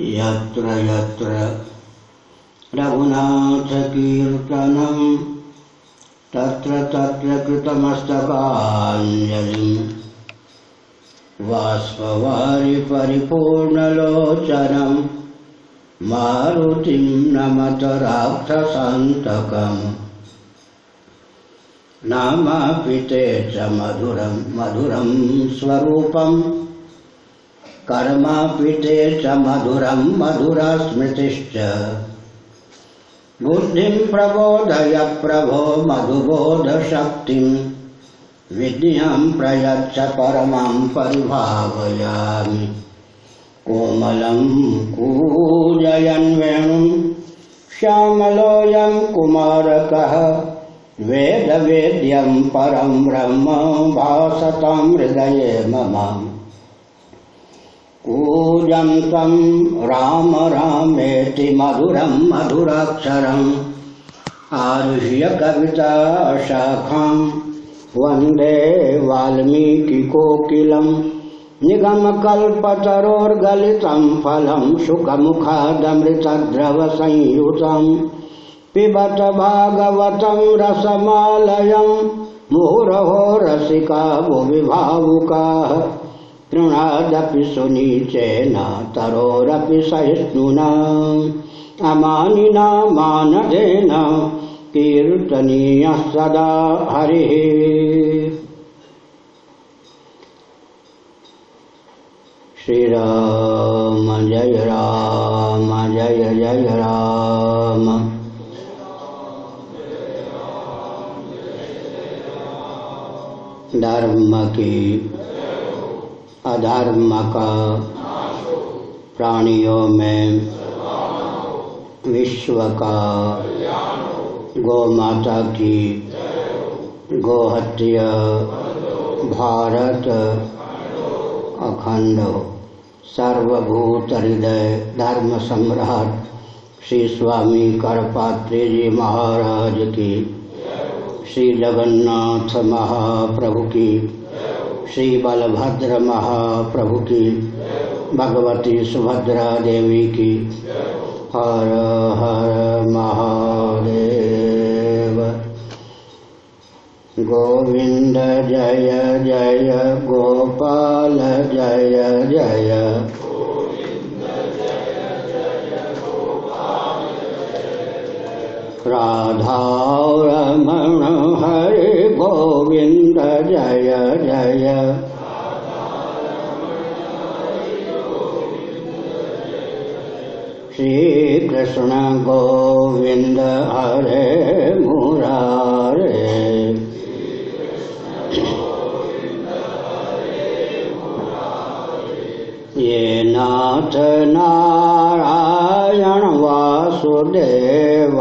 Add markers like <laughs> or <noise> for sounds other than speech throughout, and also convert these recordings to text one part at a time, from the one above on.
यत्र यत्र। रघुनाथकीर्तनं तत्र तत्र कृतमस्तकाञ्जलिम्। वाष्पवारि परिपूर्णलोचनं मारुतिं नमत राक्षसान्तकम् नामापि ते च मधुरं मधुरं स्वरूपम्। कर्मापि ते च मधुरं मधुरा स्मृतिश्च बुद्धिं प्रबोधय प्रभो मधुबोधशक्तिं विद्यां प्रयच्छ परमां परिभावयामि। कोमलं कूजयन् वेणुं श्यामलोऽयं कुमारकः, वेदवेद्यं परं ब्रह्म भासतां हृदये मम। कूजन्तं राम रामेति मधुरं मधुराक्षरम्। आरुह्य कविता शाखां वंदे वाल्मीकिकोकिलम् निगमकल्पतरोर्गलितं फलं शुकमुखादमृतद्रवसंयुतम्। पिबत भागवतं रसमालयं मुहुरहो रसिका भुवि भावुकाः तृणादपि सुनीचेन तरोरपि सहिष्णुना। अमानिना मानदेन कीर्तनीयः सदा हरिः। श्रीराम, जय राम, जय जय राम। धर्म की अधर्म का प्राणियों में विश्व का गौ माता की गोहत्या भारत अखंड सर्वभूत हृदय धर्म सम्राट श्री स्वामी करपात्री जी महाराज की। श्री जगन्नाथ महाप्रभु की। श्री बलभद्र महाप्रभु की भगवती सुभद्रा देवी की हर हर महादेव। गोविंद जय जय, गोपाल जय जय। राधा रमण हरे गोविंद जय जय। श्री कृष्ण गोविंद हरे मुरारे। ये नाथ नारायण वासुदेव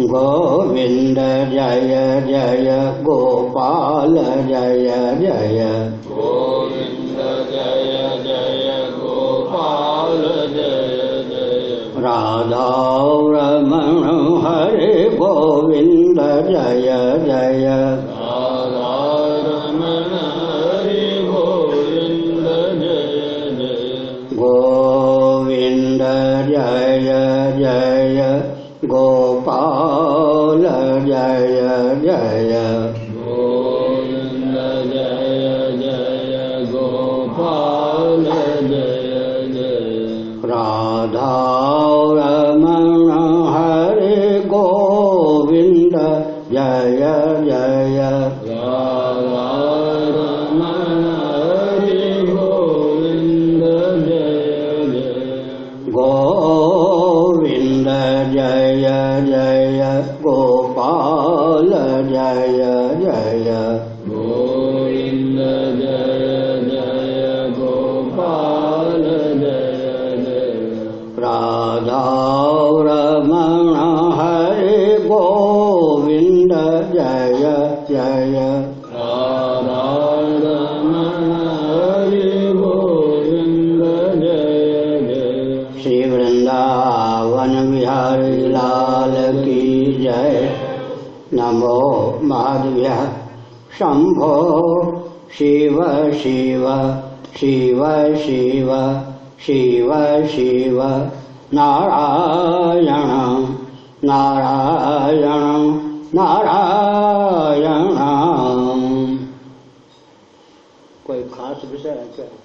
गोविंद जय जय गोपाल जय जय गोविन्द जय जय, गोपाल जय जय। राधा रमण हरे गोविंद जय जय। गोपाल जय महादेव्य शम्भो शिव शिव शिव शिव शिव शिव नारायण नारायण नारायण। कोई खास विषय है क्या?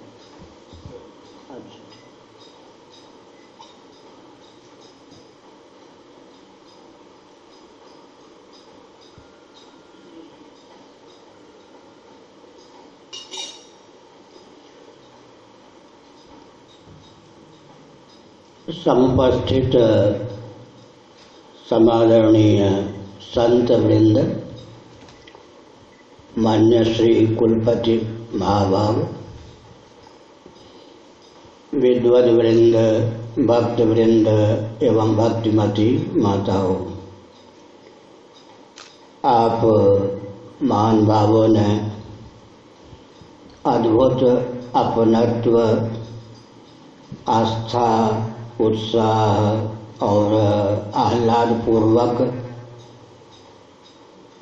समुपस्थित समादरणीय संत वृंद, मान्य श्री कुलपति महाभाव विद्वद वृंद, भक्त वृंद एवं भक्तिमती माताओं। आप, महान भावों ने अद्भुत, अपनत्व, आस्था उत्साह और आह्लाद पूर्वक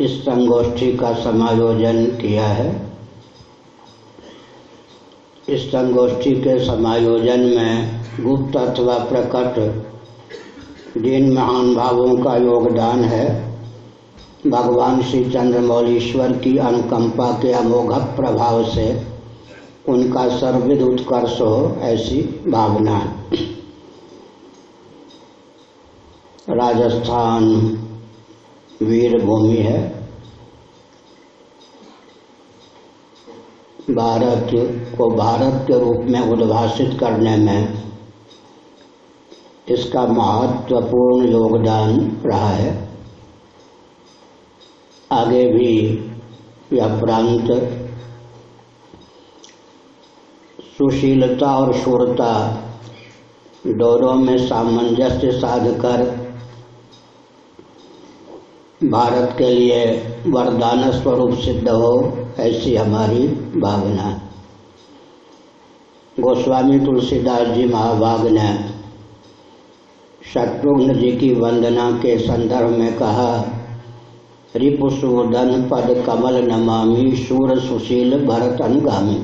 इस संगोष्ठी का समायोजन किया है। इस संगोष्ठी के समायोजन में गुप्त अथवा प्रकट जिन महान भावों का योगदान है। भगवान श्री चंद्रमौलीश्वर की अनुकंपा के अमोघ प्रभाव से उनका सर्विद उत्कर्ष हो ऐसी भावना राजस्थान वीर भूमि है। भारत को भारत के रूप में उद्भाषित करने में इसका महत्वपूर्ण योगदान रहा है। आगे भी यह प्रांत सुशीलता और शूरता दोनों में सामंजस्य साधकर भारत के लिए वरदान स्वरूप सिद्ध हो, ऐसी हमारी भावना। गोस्वामी तुलसीदास जी महाभाग ने शत्रुघ्न जी की वंदना के संदर्भ में कहा रिपुसूदन पद कमल नमामि सूर सुशील भरत अनुगामी।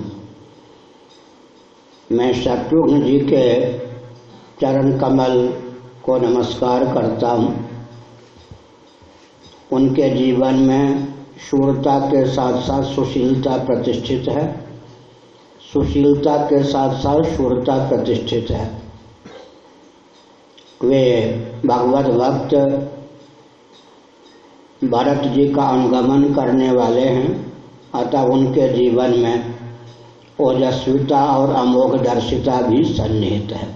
मैं शत्रुघ्न जी के चरण कमल को नमस्कार करता हूँ। उनके जीवन में शूरता के साथ साथ सुशीलता प्रतिष्ठित है। सुशीलता के साथ साथ शूरता प्रतिष्ठित है। वे भगवत भक्त भरत जी का अनुगमन करने वाले हैं, अतः उनके जीवन में ओजस्विता और अमोघ दर्शिता भी सन्निहित है।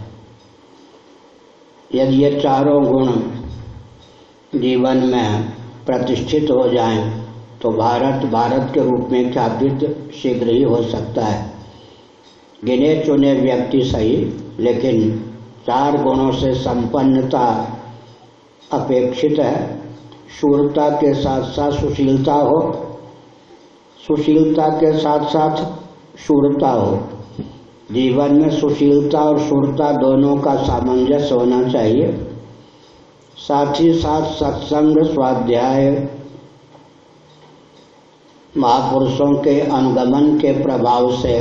यदि ये चारों गुण जीवन में प्रतिष्ठित हो जाएँ तो भारत भारत के रूप में ख्यापित शीघ्र ही हो सकता है? गिने चुने व्यक्ति सही, लेकिन चार गुणों से संपन्नता अपेक्षित है। शूरता के साथ साथ सुशीलता हो, सुशीलता के साथ साथ शूरता हो। जीवन में सुशीलता और शूरता दोनों का सामंजस्य होना चाहिए। साथ ही साथ सत्संग स्वाध्याय। महापुरुषों के अनुगमन के प्रभाव से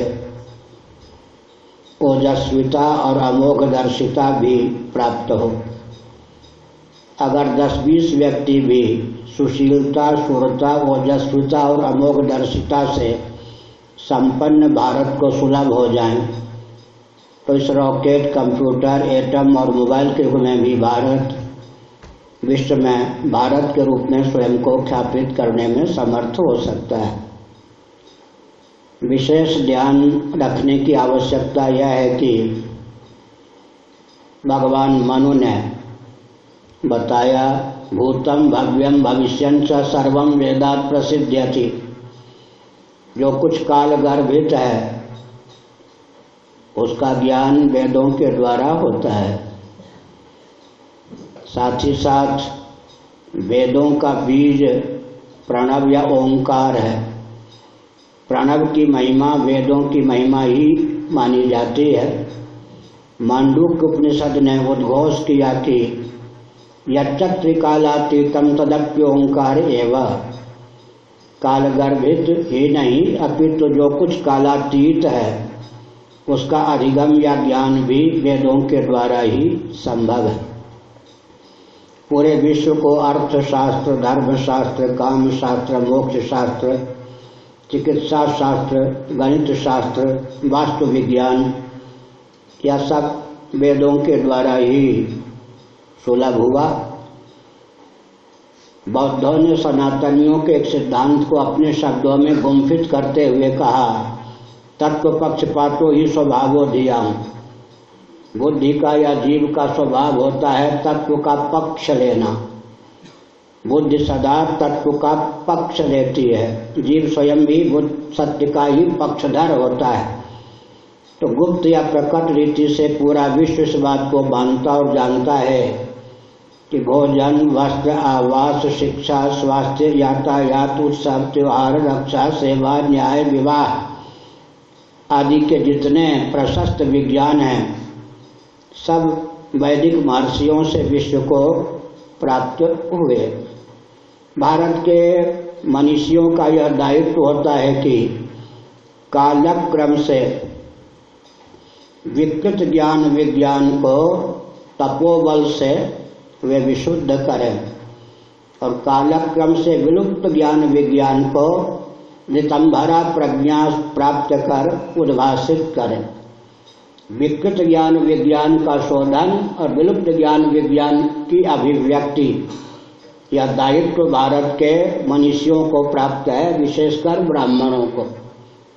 ओजस्विता और अमोघ दर्शिता भी प्राप्त हो। अगर 10-20 व्यक्ति भी सुशीलता शूरता ओजस्विता और अमोघ दर्शिता से संपन्न भारत को सुलभ हो जाए तो इस रॉकेट, कंप्यूटर, एटम और मोबाइल के युग में भी भारत विश्व में भारत के रूप में स्वयं को ख्यापित करने में समर्थ हो सकता है। विशेष ध्यान रखने की आवश्यकता यह है कि भगवान मनु ने बताया, भूतम भव्यम भविष्य सर्वम वेदात प्रसिद्ध थी जो कुछ काल गर्भित है, उसका ज्ञान वेदों के द्वारा होता है। साथ ही साथ वेदों का बीज प्रणव या ओंकार है। प्रणव की महिमा वेदों की महिमा ही मानी जाती है। मांडूक उपनिषद ने उद्घोष किया कि यत्रिकालातीतम तदप्य ओंकार एवं। कालगर्भित ही नहीं अपितु जो कुछ कालातीत है, उसका अधिगम या ज्ञान भी वेदों के द्वारा ही संभव है। पूरे विश्व को अर्थशास्त्र, धर्मशास्त्र काम शास्त्र मोक्ष शास्त्र चिकित्सा शास्त्र गणित शास्त्र वास्तु विज्ञान यह सब वेदों के द्वारा ही सुलभ हुआ। बौद्धों ने सनातनियों के एक सिद्धांत को अपने शब्दों में गुम्फित करते हुए कहा, तत्व पक्षपातो ही स्वभावो दिया बुद्धि का या जीव का स्वभाव होता है तत्व का पक्ष लेना। बुद्धि सदा तत्व का पक्ष लेती है। जीव स्वयं भी सत्य का ही पक्षधर होता है। तो गुप्त या प्रकट रीति से पूरा विश्व इस बात को मानता और जानता है कि भोजन, वस्त्र, आवास, शिक्षा, स्वास्थ्य, यातायात, उत्सव, त्योहार, रक्षा, सेवा, न्याय, विवाह आदि के जितने प्रशस्त विज्ञान हैं सब वैदिक महर्षियों से विश्व को प्राप्त हुए। भारत के मनीषियों का यह दायित्व होता है कि कालक्रम से विकृत ज्ञान विज्ञान को तपोबल से वे विशुद्ध करें और कालक्रम से विलुप्त ज्ञान विज्ञान को नितंभरा प्रज्ञा प्राप्त कर उद्भाषित करें। विकृत ज्ञान विज्ञान का शोधन और विलुप्त ज्ञान विज्ञान की अभिव्यक्ति। यह दायित्व भारत के मनुष्यों को प्राप्त है, विशेषकर ब्राह्मणों को।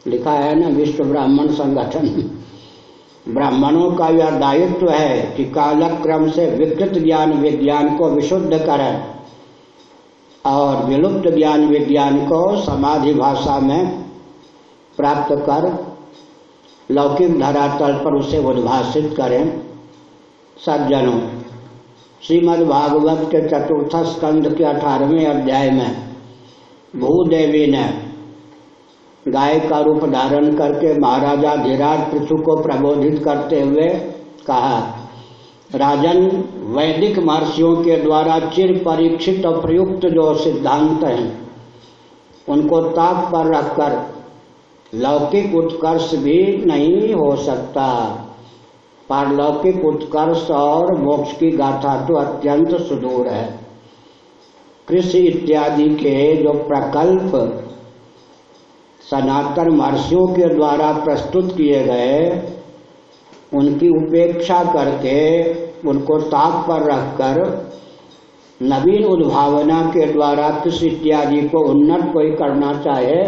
लिखा है ना, विश्व ब्राह्मण संगठन। ब्राह्मणों का यह दायित्व है कि कालक्रम से विकृत ज्ञान विज्ञान को विशुद्ध करें और विलुप्त ज्ञान विज्ञान को समाधि भाषा में प्राप्त कर लौकिक धरातल पर उसे उद्भाषित करें। सज्जनों, श्रीमद् भागवत के चतुर्थ स्कंध के अठारहवें अध्याय में भूदेवी ने गाय का रूप धारण करके महाराजा धीराज पृथु को प्रबोधित करते हुए कहा, राजन, वैदिक महर्षियों के द्वारा चिर परीक्षित और प्रयुक्त जो सिद्धांत हैं, उनको ताक पर रखकर लौकिक उत्कर्ष भी नहीं हो सकता। पारलौकिक उत्कर्ष और मोक्ष की गाथा तो अत्यंत सुदूर है। कृषि इत्यादि के जो प्रकल्प सनातन महर्षियों के द्वारा प्रस्तुत किए गए, उनकी उपेक्षा करके उनको ताक पर रखकर नवीन उद्भावना के द्वारा कृषि इत्यादि को उन्नत कोई करना चाहे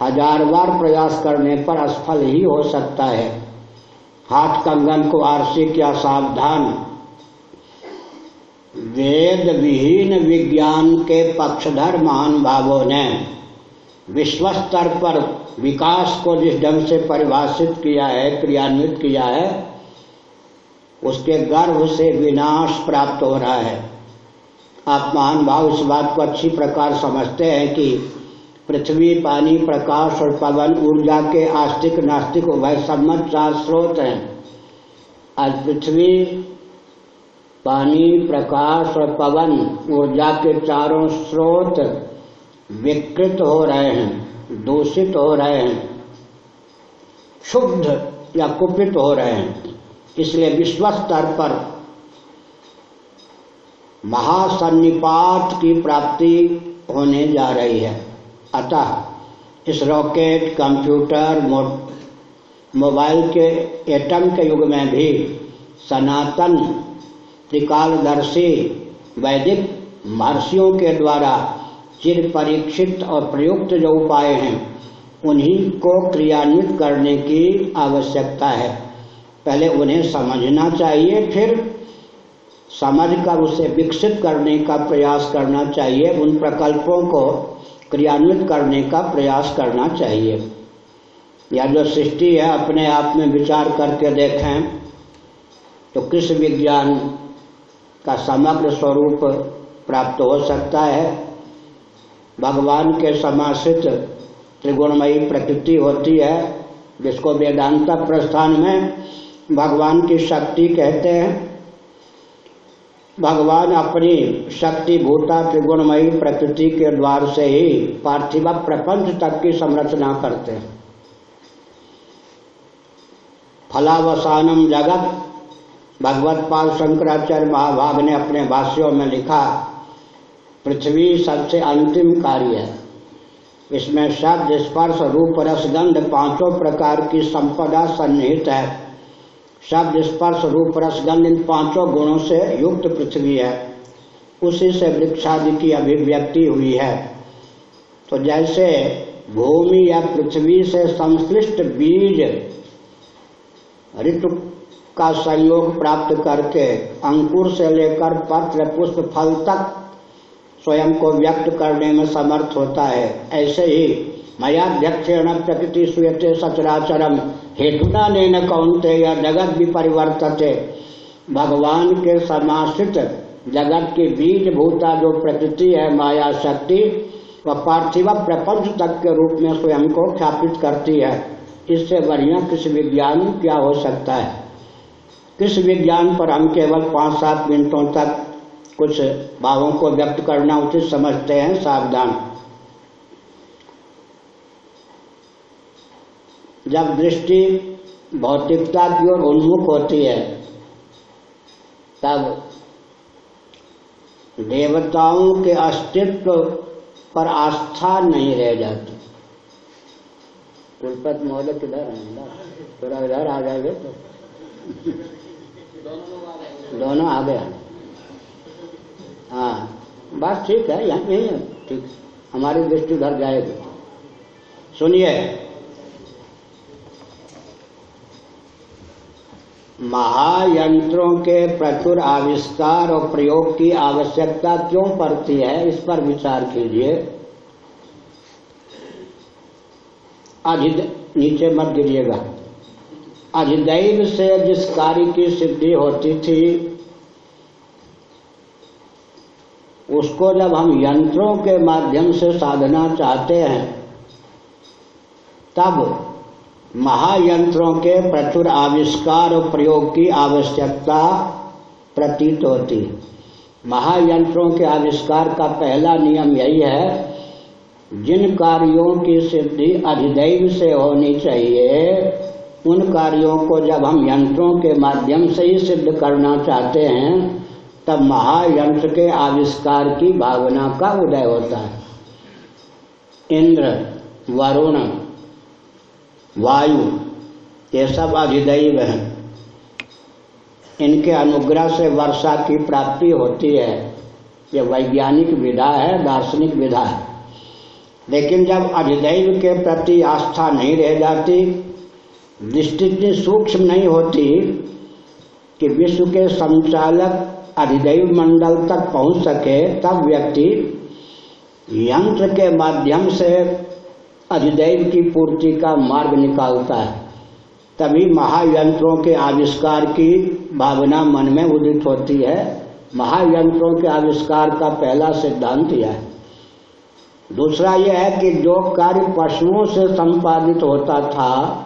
हज़ार बार प्रयास करने पर असफल ही हो सकता है। हाथ कंगन को आर्शिक या सावधान। वेद विहीन विज्ञान के पक्षधर महान भावों ने विश्व स्तर पर विकास को जिस ढंग से परिभाषित किया है, क्रियान्वित किया है, उसके गर्भ से विनाश प्राप्त हो रहा है। आप महान भाव इस बात को अच्छी प्रकार समझते हैं कि पृथ्वी, पानी, प्रकाश और पवन, ऊर्जा के आस्तिक, नास्तिक वह सम्मत चार स्रोत हैं। आज पृथ्वी, पानी, प्रकाश और पवन, ऊर्जा के चारों स्रोत विकृत हो रहे हैं, दूषित हो रहे हैं, शुद्ध या कुपित हो रहे हैं। इसलिए विश्व स्तर पर महासन्निपात की प्राप्ति होने जा रही है। अतः इस रॉकेट, कंप्यूटर मोबाइल के एटम के युग में भी सनातन, त्रिकालदर्शी, वैदिक महर्षियों के द्वारा चिर परीक्षित और प्रयुक्त जो उपाय हैं, उन्हीं को क्रियान्वित करने की आवश्यकता है। पहले उन्हें समझना चाहिए, फिर समझ कर उसे विकसित करने का प्रयास करना चाहिए। उन प्रकल्पों को क्रियान्वित करने का प्रयास करना चाहिए। या जो सृष्टि है, अपने आप में विचार करके देखें तो कृषि विज्ञान का समग्र स्वरूप प्राप्त हो सकता है। भगवान के समाश्रित त्रिगुणमयी प्रकृति होती है, जिसको वेदांत प्रस्थान में भगवान की शक्ति कहते हैं। भगवान अपनी शक्ति भूता त्रिगुणमयी प्रकृति के द्वार से ही पार्थिव प्रपंच तक की संरचना करते हैं। फलावसानम जगत, भगवत पाल शंकराचार्य महाभाग ने अपने भाष्यों में लिखा, पृथ्वी सबसे अंतिम कार्य है। इसमें शब्द, स्पर्श, रूप, रसगंध पाँचों प्रकार की संपदा सन्निहित है। शब्द स्पर्श रूप रसगंध इन पाँचों गुणों से युक्त पृथ्वी है। उसी से वृक्षादि की अभिव्यक्ति हुई है। तो जैसे भूमि या पृथ्वी से संश्लिष्ट बीज ऋतु का संयोग प्राप्त करके अंकुर से लेकर पत्र, पुष्प, फल तक स्वयं को व्यक्त करने में समर्थ होता है। ऐसे ही मयाध्यक्षेण प्रकृति सुयते सचराचरम हेतुना ने कौनते या जगत भी परिवर्तते भगवान के समाश्रित जगत की बीज भूता जो प्रकृति है, माया शक्ति, वह पार्थिव प्रपंच तक के रूप में स्वयं को ख्यापित करती है। इससे बढ़िया किस विज्ञान क्या हो सकता है? किस विज्ञान पर हम केवल पाँच सात मिनटों तक कुछ भावों को व्यक्त करना उचित समझते हैं? सावधान। जब दृष्टि भौतिकता की ओर उन्मुख होती है, तब देवताओं के अस्तित्व पर आस्था नहीं रह जाती। कुलपत महोदय किधर है? थोड़ा इधर आ जाएँगे तो। दोनों आ गए। हाँ बात ठीक है, यहाँ यही है, ठीक। हमारी दृष्टि उधर जाएगी। सुनिए। महायंत्रों के प्रचुर आविष्कार और प्रयोग की आवश्यकता क्यों पड़ती है, इस पर विचार कीजिए। अधिद नीचे मत गिरिएगा। अधिदैव से जिस कार्य की सिद्धि होती थी, उसको जब हम यंत्रों के माध्यम से साधना चाहते हैं, तब महायंत्रों के प्रचुर आविष्कार और प्रयोग की आवश्यकता प्रतीत होती महायंत्रों के आविष्कार का पहला नियम यही है, जिन कार्यों की सिद्धि अधिदैव से होनी चाहिए, उन कार्यों को जब हम यंत्रों के माध्यम से ही सिद्ध करना चाहते हैं, तब महायंत्र के आविष्कार की भावना का उदय होता है। इंद्र, वरुण वायु, ये सब अधिदैव हैं। इनके अनुग्रह से वर्षा की प्राप्ति होती है। ये वैज्ञानिक विधा है, दार्शनिक विधा है। लेकिन जब अधिदैव के प्रति आस्था नहीं रह जाती दृष्टि सूक्ष्म नहीं होती कि विश्व के संचालक अधिदैव मंडल तक पहुँच सके, तब व्यक्ति यंत्र के माध्यम से अधिदैव की पूर्ति का मार्ग निकालता है। तभी महायंत्रों के आविष्कार की भावना मन में उदित होती है। महायंत्रों के आविष्कार का पहला सिद्धांत यह है। दूसरा यह है कि जो कार्य पशुओं से संपादित होता था,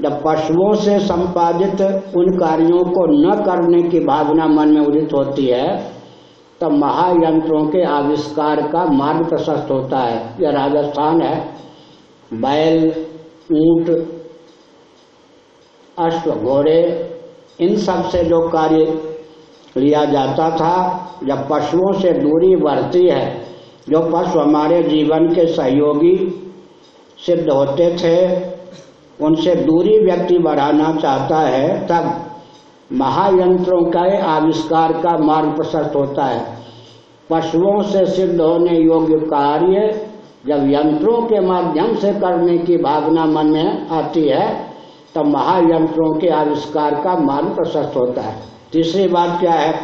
जब पशुओं से संपादित उन कार्यों को न करने की भावना मन में उदित होती है तब महायंत्रों के आविष्कार का मार्ग प्रशस्त होता है। यह राजस्थान है। बैल, ऊँट, अश्व, घोड़े, इन सबसे जो कार्य लिया जाता था, जब पशुओं से दूरी बढ़ती है, जो पशु हमारे जीवन के सहयोगी सिद्ध होते थे, उनसे दूरी व्यक्ति बढ़ाना चाहता है, तब महायंत्रों का आविष्कार का मार्ग प्रशस्त होता है। पशुओं से सिद्ध होने योग्य कार्य जब यंत्रों के माध्यम से करने की भावना मन में आती है, तब महायंत्रों के आविष्कार का मार्ग प्रशस्त होता है। तीसरी बात क्या है?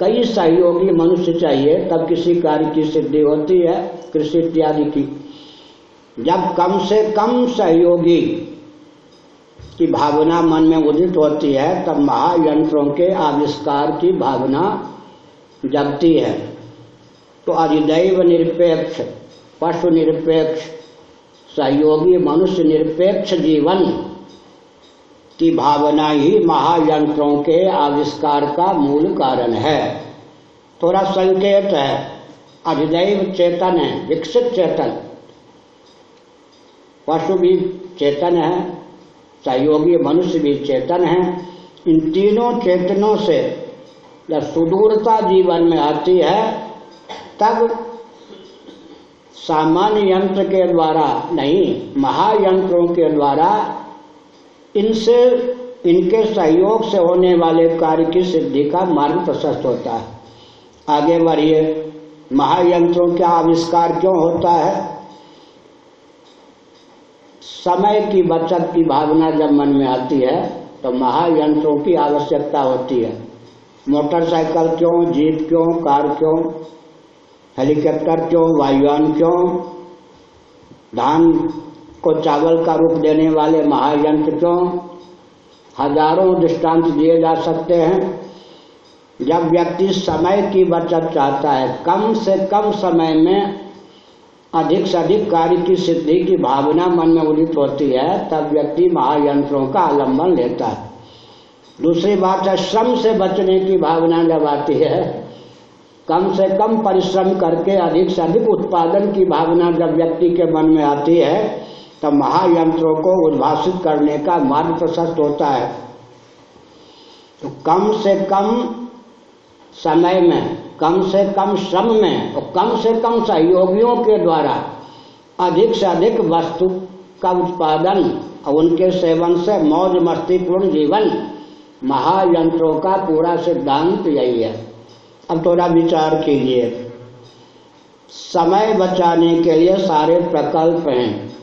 कई सहयोगी मनुष्य चाहिए, तब किसी कार्य की सिद्धि होती है, कृषि इत्यादि की। जब कम से कम सहयोगी की भावना मन में उदित होती है, तब महायंत्रों के आविष्कार की भावना जगती है। तो अधिदैव निरपेक्ष, पशु निरपेक्ष, सहयोगी मनुष्य निरपेक्ष जीवन की भावना ही महायंत्रों के आविष्कार का मूल कारण है। थोड़ा संकेत है, अधिदैव चेतन है, विकसित चेतन। पशु भी चेतन है सहयोगी मनुष्य भी चेतन है। इन तीनों चेतनों से जब सुदूरता जीवन में आती है, तब सामान्य यंत्र के द्वारा नहीं, महायंत्रों के द्वारा इनसे, इनके सहयोग से होने वाले कार्य की सिद्धि का मार्ग प्रशस्त होता है। आगे बढ़िए, महायंत्रों का आविष्कार क्यों होता है? समय की बचत की भावना जब मन में आती है तो महायंत्रों की आवश्यकता होती है। मोटरसाइकिल क्यों, जीप क्यों, कार क्यों, हेलीकॉप्टर क्यों, वायुयान क्यों? धान को चावल का रूप देने वाले महायंत्र क्यों? हज़ारों दृष्टांत दिए जा सकते हैं। जब व्यक्ति समय की बचत चाहता है, कम से कम समय में अधिक से अधिक कार्य की सिद्धि की भावना मन में उदित होती है, तब व्यक्ति महायंत्रों का आलंबन लेता है। दूसरी बात है, श्रम से बचने की भावना जब आती है, कम से कम परिश्रम करके अधिक से अधिक उत्पादन की भावना जब व्यक्ति के मन में आती है, तब महायंत्रों को उद्भाषित करने का मार्ग प्रशस्त होता है। तो कम से कम समय में कम से कम श्रम में और कम से कम सहयोगियों के द्वारा अधिक से अधिक वस्तु का उत्पादन और उनके सेवन से मौज मस्तीपूर्ण जीवन महायंत्रों का पूरा सिद्धांत यही है। अब थोड़ा विचार कीजिए। समय बचाने के लिए सारे प्रकल्प हैं,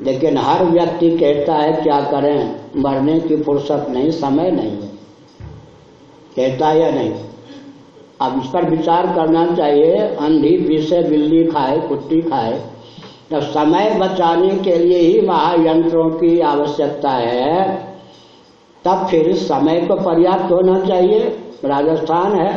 लेकिन हर व्यक्ति कहता है, क्या करें? मरने की फुर्सत नहीं, समय नहीं है। कहता या नहीं? अब इस पर विचार करना चाहिए, अंधी पीसे बिल्ली खाए, कुत्ती खाए। तो समय बचाने के लिए ही महायंत्रों की आवश्यकता है। तब फिर समय को पर्याप्त होना चाहिए। राजस्थान है।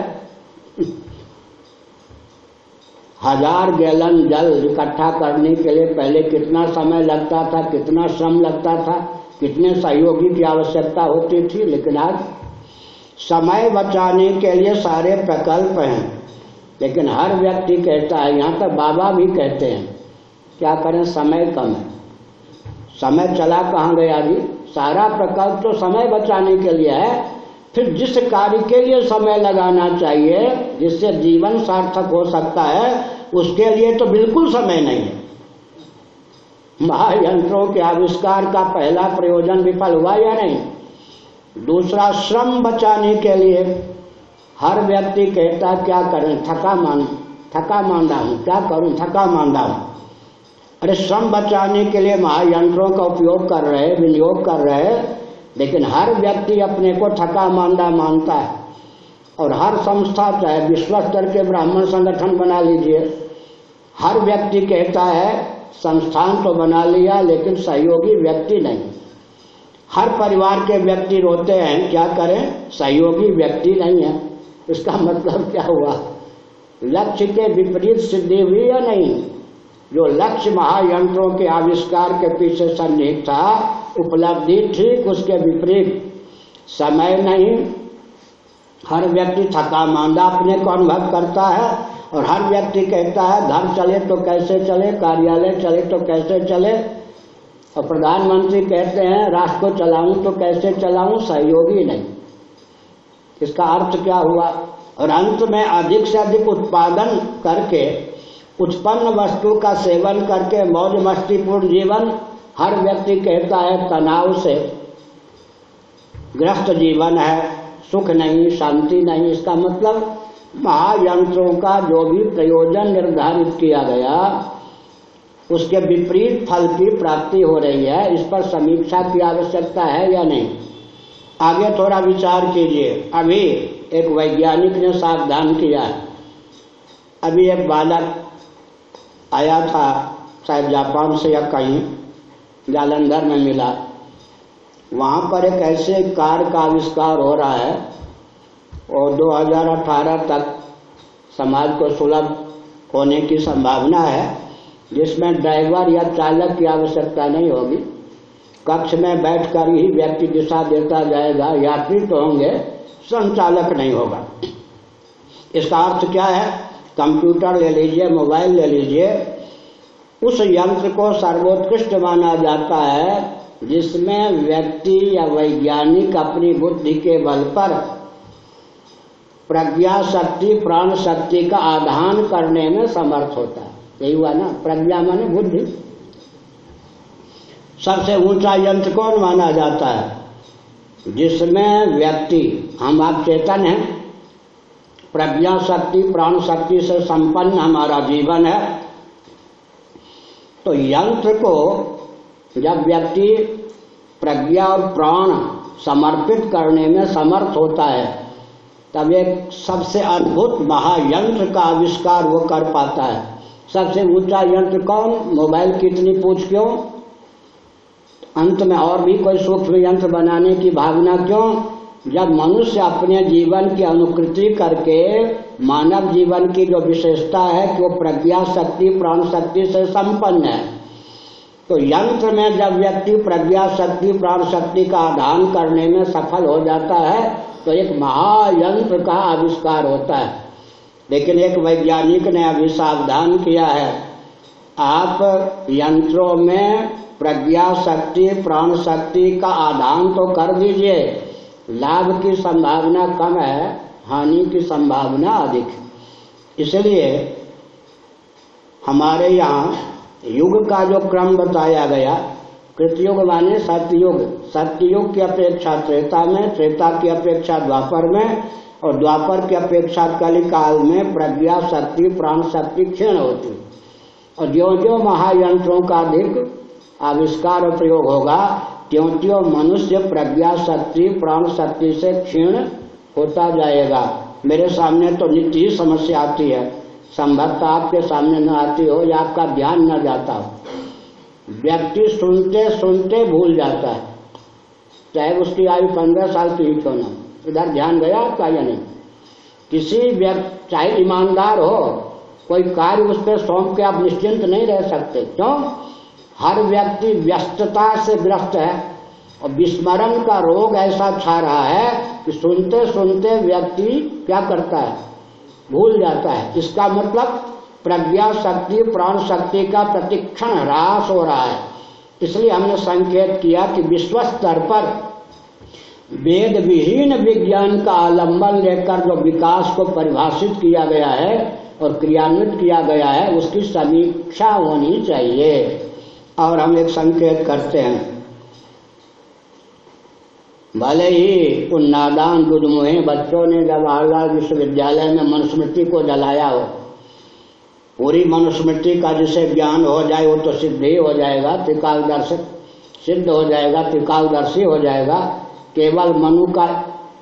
हज़ार गैलन जल इकट्ठा करने के लिए पहले कितना समय लगता था, कितना श्रम लगता था, कितने सहयोगी की आवश्यकता होती थी, लेकिन आज समय बचाने के लिए सारे प्रकल्प हैं। लेकिन हर व्यक्ति कहता है, यहाँ तक बाबा भी कहते हैं, क्या करें, समय कम है। समय चला कहाँ गया जी सारा प्रकल्प तो समय बचाने के लिए है। फिर जिस कार्य के लिए समय लगाना चाहिए, जिससे जीवन सार्थक हो सकता है, उसके लिए तो बिल्कुल समय नहीं है। महायंत्रों के आविष्कार का पहला प्रयोजन विफल हुआ या नहीं? दूसरा श्रम बचाने के लिए हर व्यक्ति कहता क्या करें? थका मान, थका मांदा हूँ। क्या करूँ? थका मांदा हूँ। अरे, श्रम बचाने के लिए महायंत्रों का उपयोग कर रहे विनियोग कर रहे लेकिन हर व्यक्ति अपने को थका मांदा मानता है। और हर संस्था, चाहे विश्व स्तर के ब्राह्मण संगठन बना लीजिए, हर व्यक्ति कहता है, संस्थान तो बना लिया, लेकिन सहयोगी व्यक्ति नहीं। हर परिवार के व्यक्ति रोते हैं, क्या करें? सहयोगी व्यक्ति नहीं है। इसका मतलब क्या हुआ? लक्ष्य के विपरीत सिद्धि हुई या नहीं? जो लक्ष्य महायंत्रों के आविष्कार के पीछे सन्निहित था, उपलब्धि ठीक उसके विपरीत। समय नहीं। हर व्यक्ति थका मांदा अपने को अनुभव करता है और हर व्यक्ति कहता है, घर चले तो कैसे चले, कार्यालय चले तो कैसे चले? और प्रधानमंत्री कहते हैं, राष्ट्र को चलाऊं तो कैसे चलाऊं? सहयोगी नहीं। इसका अर्थ क्या हुआ? और अंत में अधिक से अधिक उत्पादन करके, उत्पन्न वस्तु का सेवन करके, मौज मस्तीपूर्ण जीवन, हर व्यक्ति कहता है, तनाव से ग्रस्त जीवन है, सुख नहीं, शांति नहीं। इसका मतलब महायंत्रों का जो भी प्रयोजन निर्धारित किया गया उसके विपरीत फल की प्राप्ति हो रही है, इस पर समीक्षा की आवश्यकता है या नहीं? आगे थोड़ा विचार कीजिए। अभी एक वैज्ञानिक ने सावधान किया अभी एक बालक आया था, शायद जापान से या कहीं, जालंधर में मिला। वहाँ पर एक ऐसे कार का आविष्कार हो रहा है और 2018 तक समाज को सुलभ होने की संभावना है। जिसमें ड्राइवर या चालक की आवश्यकता नहीं होगी, कक्ष में बैठकर ही व्यक्ति दिशा देता जाएगा यात्री तो होंगे संचालक नहीं होगा। इसका अर्थ क्या है? कंप्यूटर ले लीजिए, मोबाइल ले लीजिए, उस यंत्र को सर्वोत्कृष्ट माना जाता है, जिसमें व्यक्ति या वैज्ञानिक अपनी बुद्धि के बल पर प्रज्ञा शक्ति, प्राण शक्ति का आधान करने में समर्थ होता है। यही हुआ ना, प्रज्ञा माने बुद्धि। सबसे ऊँचा यंत्र कौन माना जाता है? जिसमें व्यक्ति, हम आप चेतन हैं, प्रज्ञा शक्ति, प्राण शक्ति से संपन्न हमारा जीवन है। तो यंत्र को जब व्यक्ति प्रज्ञा और प्राण समर्पित करने में समर्थ होता है, तब एक सबसे अद्भुत महायंत्र का आविष्कार वो कर पाता है। सबसे ऊँचा यंत्र कौन? मोबाइल की इतनी पूछ क्यों? अंत में और भी कोई सूक्ष्म यंत्र बनाने की भावना क्यों? जब मनुष्य अपने जीवन की अनुकृति करके, मानव जीवन की जो विशेषता है कि वो प्रज्ञा शक्ति, प्राण शक्ति से संपन्न है। तो यंत्र में जब व्यक्ति प्रज्ञा शक्ति, प्राण शक्ति का आधान करने में सफल हो जाता है तो एक महायंत्र का आविष्कार होता है। लेकिन एक वैज्ञानिक ने अभी सावधान किया है, आप यंत्रों में प्रज्ञा शक्ति, प्राण शक्ति का आधान तो कर दीजिए। लाभ की संभावना कम है, हानि की संभावना अधिक। इसलिए हमारे यहाँ युग का जो क्रम बताया गया, कृतयुग माने सत्ययुग सत्ययुग की अपेक्षा त्रेता में, त्रेता की अपेक्षा द्वापर में और द्वापर की अपेक्षा कली काल में प्रज्ञा शक्ति, प्राण शक्ति क्षीण होती। और ज्यो ज्यो महायंत्रों का अधिक आविष्कार और प्रयोग होगा त्यों त्यों मनुष्य प्रज्ञा शक्ति, प्राण शक्ति से क्षीण होता जाएगा। मेरे सामने तो नित्य ही समस्या आती है। संभवतः आपके सामने न आती हो या आपका ध्यान न जाता हो। व्यक्ति सुनते सुनते भूल जाता है। चाहे उसकी आयु पंद्रह साल की ही क्यों ना इधर ध्यान गया आपका या नहीं। किसी व्यक्ति, चाहे ईमानदार हो, कोई कार्य उस पर सौंप के आप निश्चिंत नहीं रह सकते। क्यों? हर व्यक्ति व्यस्तता से ग्रस्त है और विस्मरण का रोग ऐसा छा रहा है कि सुनते सुनते व्यक्ति क्या करता है? भूल जाता है। इसका मतलब प्रज्ञा शक्ति, प्राण शक्ति का प्रतिक्षण ह्रास हो रहा है। इसलिए हमने संकेत किया कि विश्व स्तर पर वेद विहीन विज्ञान का आलंबन लेकर जो विकास को परिभाषित किया गया है और क्रियान्वित किया गया है, उसकी समीक्षा होनी चाहिए। और हम एक संकेत करते हैं। भले ही उन नादान दुदमुहे बच्चों ने जवाहरलाल विश्वविद्यालय में मनुस्मृति को जलाया हो, पूरी मनुस्मृति का जिसे ज्ञान हो जाए, वो तो सिद्ध ही हो जाएगा, त्रिकालदर्शक सिद्ध हो जाएगा, त्रिकालदर्शी हो जाएगा। केवल मनु का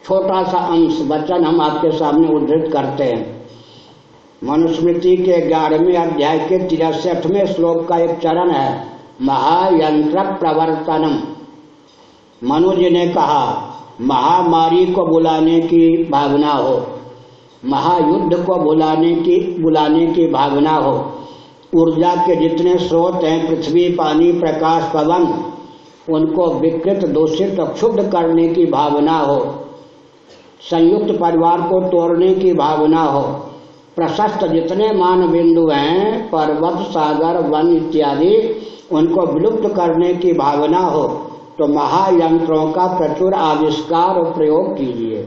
छोटा सा अंश वचन हम आपके सामने उद्धृत करते हैं। मनुस्मृति के ग्यारहवें अध्याय के तिरसठवें श्लोक का एक चरण है महायंत्र प्रवर्तनम मनु जी ने कहा, महामारी को बुलाने की भावना हो, महायुद्ध को बुलाने की बुलाने की भावना हो, ऊर्जा के जितने स्रोत हैं, पृथ्वी, पानी, प्रकाश, पवन उनको विकृत दूषित क्षुब्ध करने की भावना हो, संयुक्त परिवार को तोड़ने की भावना हो, प्रशस्त जितने मान बिंदु हैं, पर्वत, सागर, वन इत्यादि, उनको विलुप्त करने की भावना हो तो महायंत्रों का प्रचुर आविष्कार और प्रयोग कीजिए।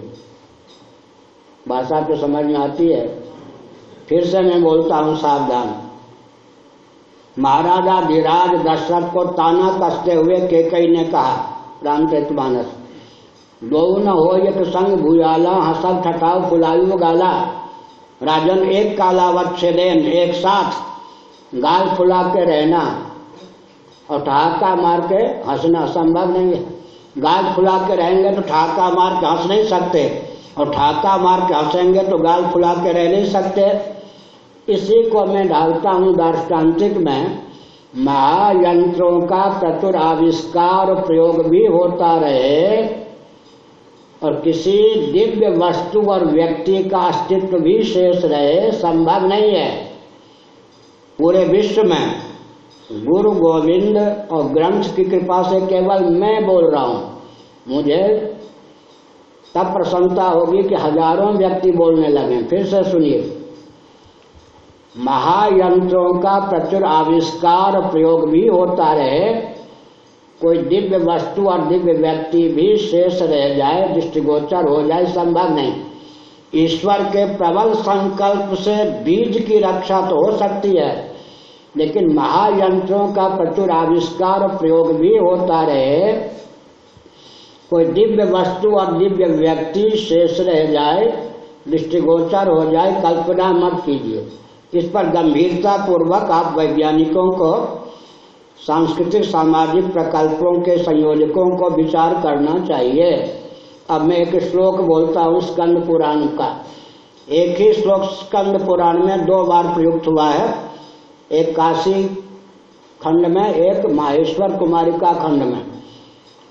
भाषा तो समझ में आती है। फिर से मैं बोलता हूँ सावधान। महाराजा धीराज दशरथ को ताना कसते हुए केकई ने कहा रामचरित मानस दो न हो तो संग भूयाला, हसल ठटाव फुलायु गाला राजन एक कालावत से देन एक साथ गाल फुला के रहना और ठहाका मार के हंसना संभव नहीं है। गाल फुला के रहेंगे तो ठहाका मार के हंस नहीं सकते और ठहाका मार के हंसेंगे तो गाल फुला के रह नहीं सकते। इसी को मैं डालता हूँ दार्ष्टान्तिक में। महायंत्रों का चतुर आविष्कार प्रयोग भी होता रहे और किसी दिव्य वस्तु और व्यक्ति का अस्तित्व भी शेष रहे, संभव नहीं है। पूरे विश्व में गुरु गोविंद और ग्रंथ की कृपा से केवल मैं बोल रहा हूँ। मुझे तब प्रसन्नता होगी कि हज़ारों व्यक्ति बोलने लगे। फिर से सुनिए। महायंत्रों का प्रचुर आविष्कार और प्रयोग भी होता रहे। कोई दिव्य वस्तु और दिव्य व्यक्ति भी शेष रह जाए, दृष्टिगोचर हो जाए, संभव नहीं। ईश्वर के प्रबल संकल्प से बीज की रक्षा तो हो सकती है, लेकिन महायंत्रों का प्रचुर आविष्कार और प्रयोग भी होता रहे। कोई दिव्य वस्तु और दिव्य व्यक्ति शेष रह जाए, दृष्टिगोचर हो जाए, कल्पना मत कीजिए। इस पर गंभीरता पूर्वक आप वैज्ञानिकों को, सांस्कृतिक, सामाजिक प्रकल्पों के संयोजकों को विचार करना चाहिए। अब मैं एक श्लोक बोलता हूँ, स्कंद पुराण का। एक ही श्लोक स्कंद पुराण में दो बार प्रयुक्त हुआ है। एक काशी खंड में, एक माहेश्वर कुमारिका खंड में।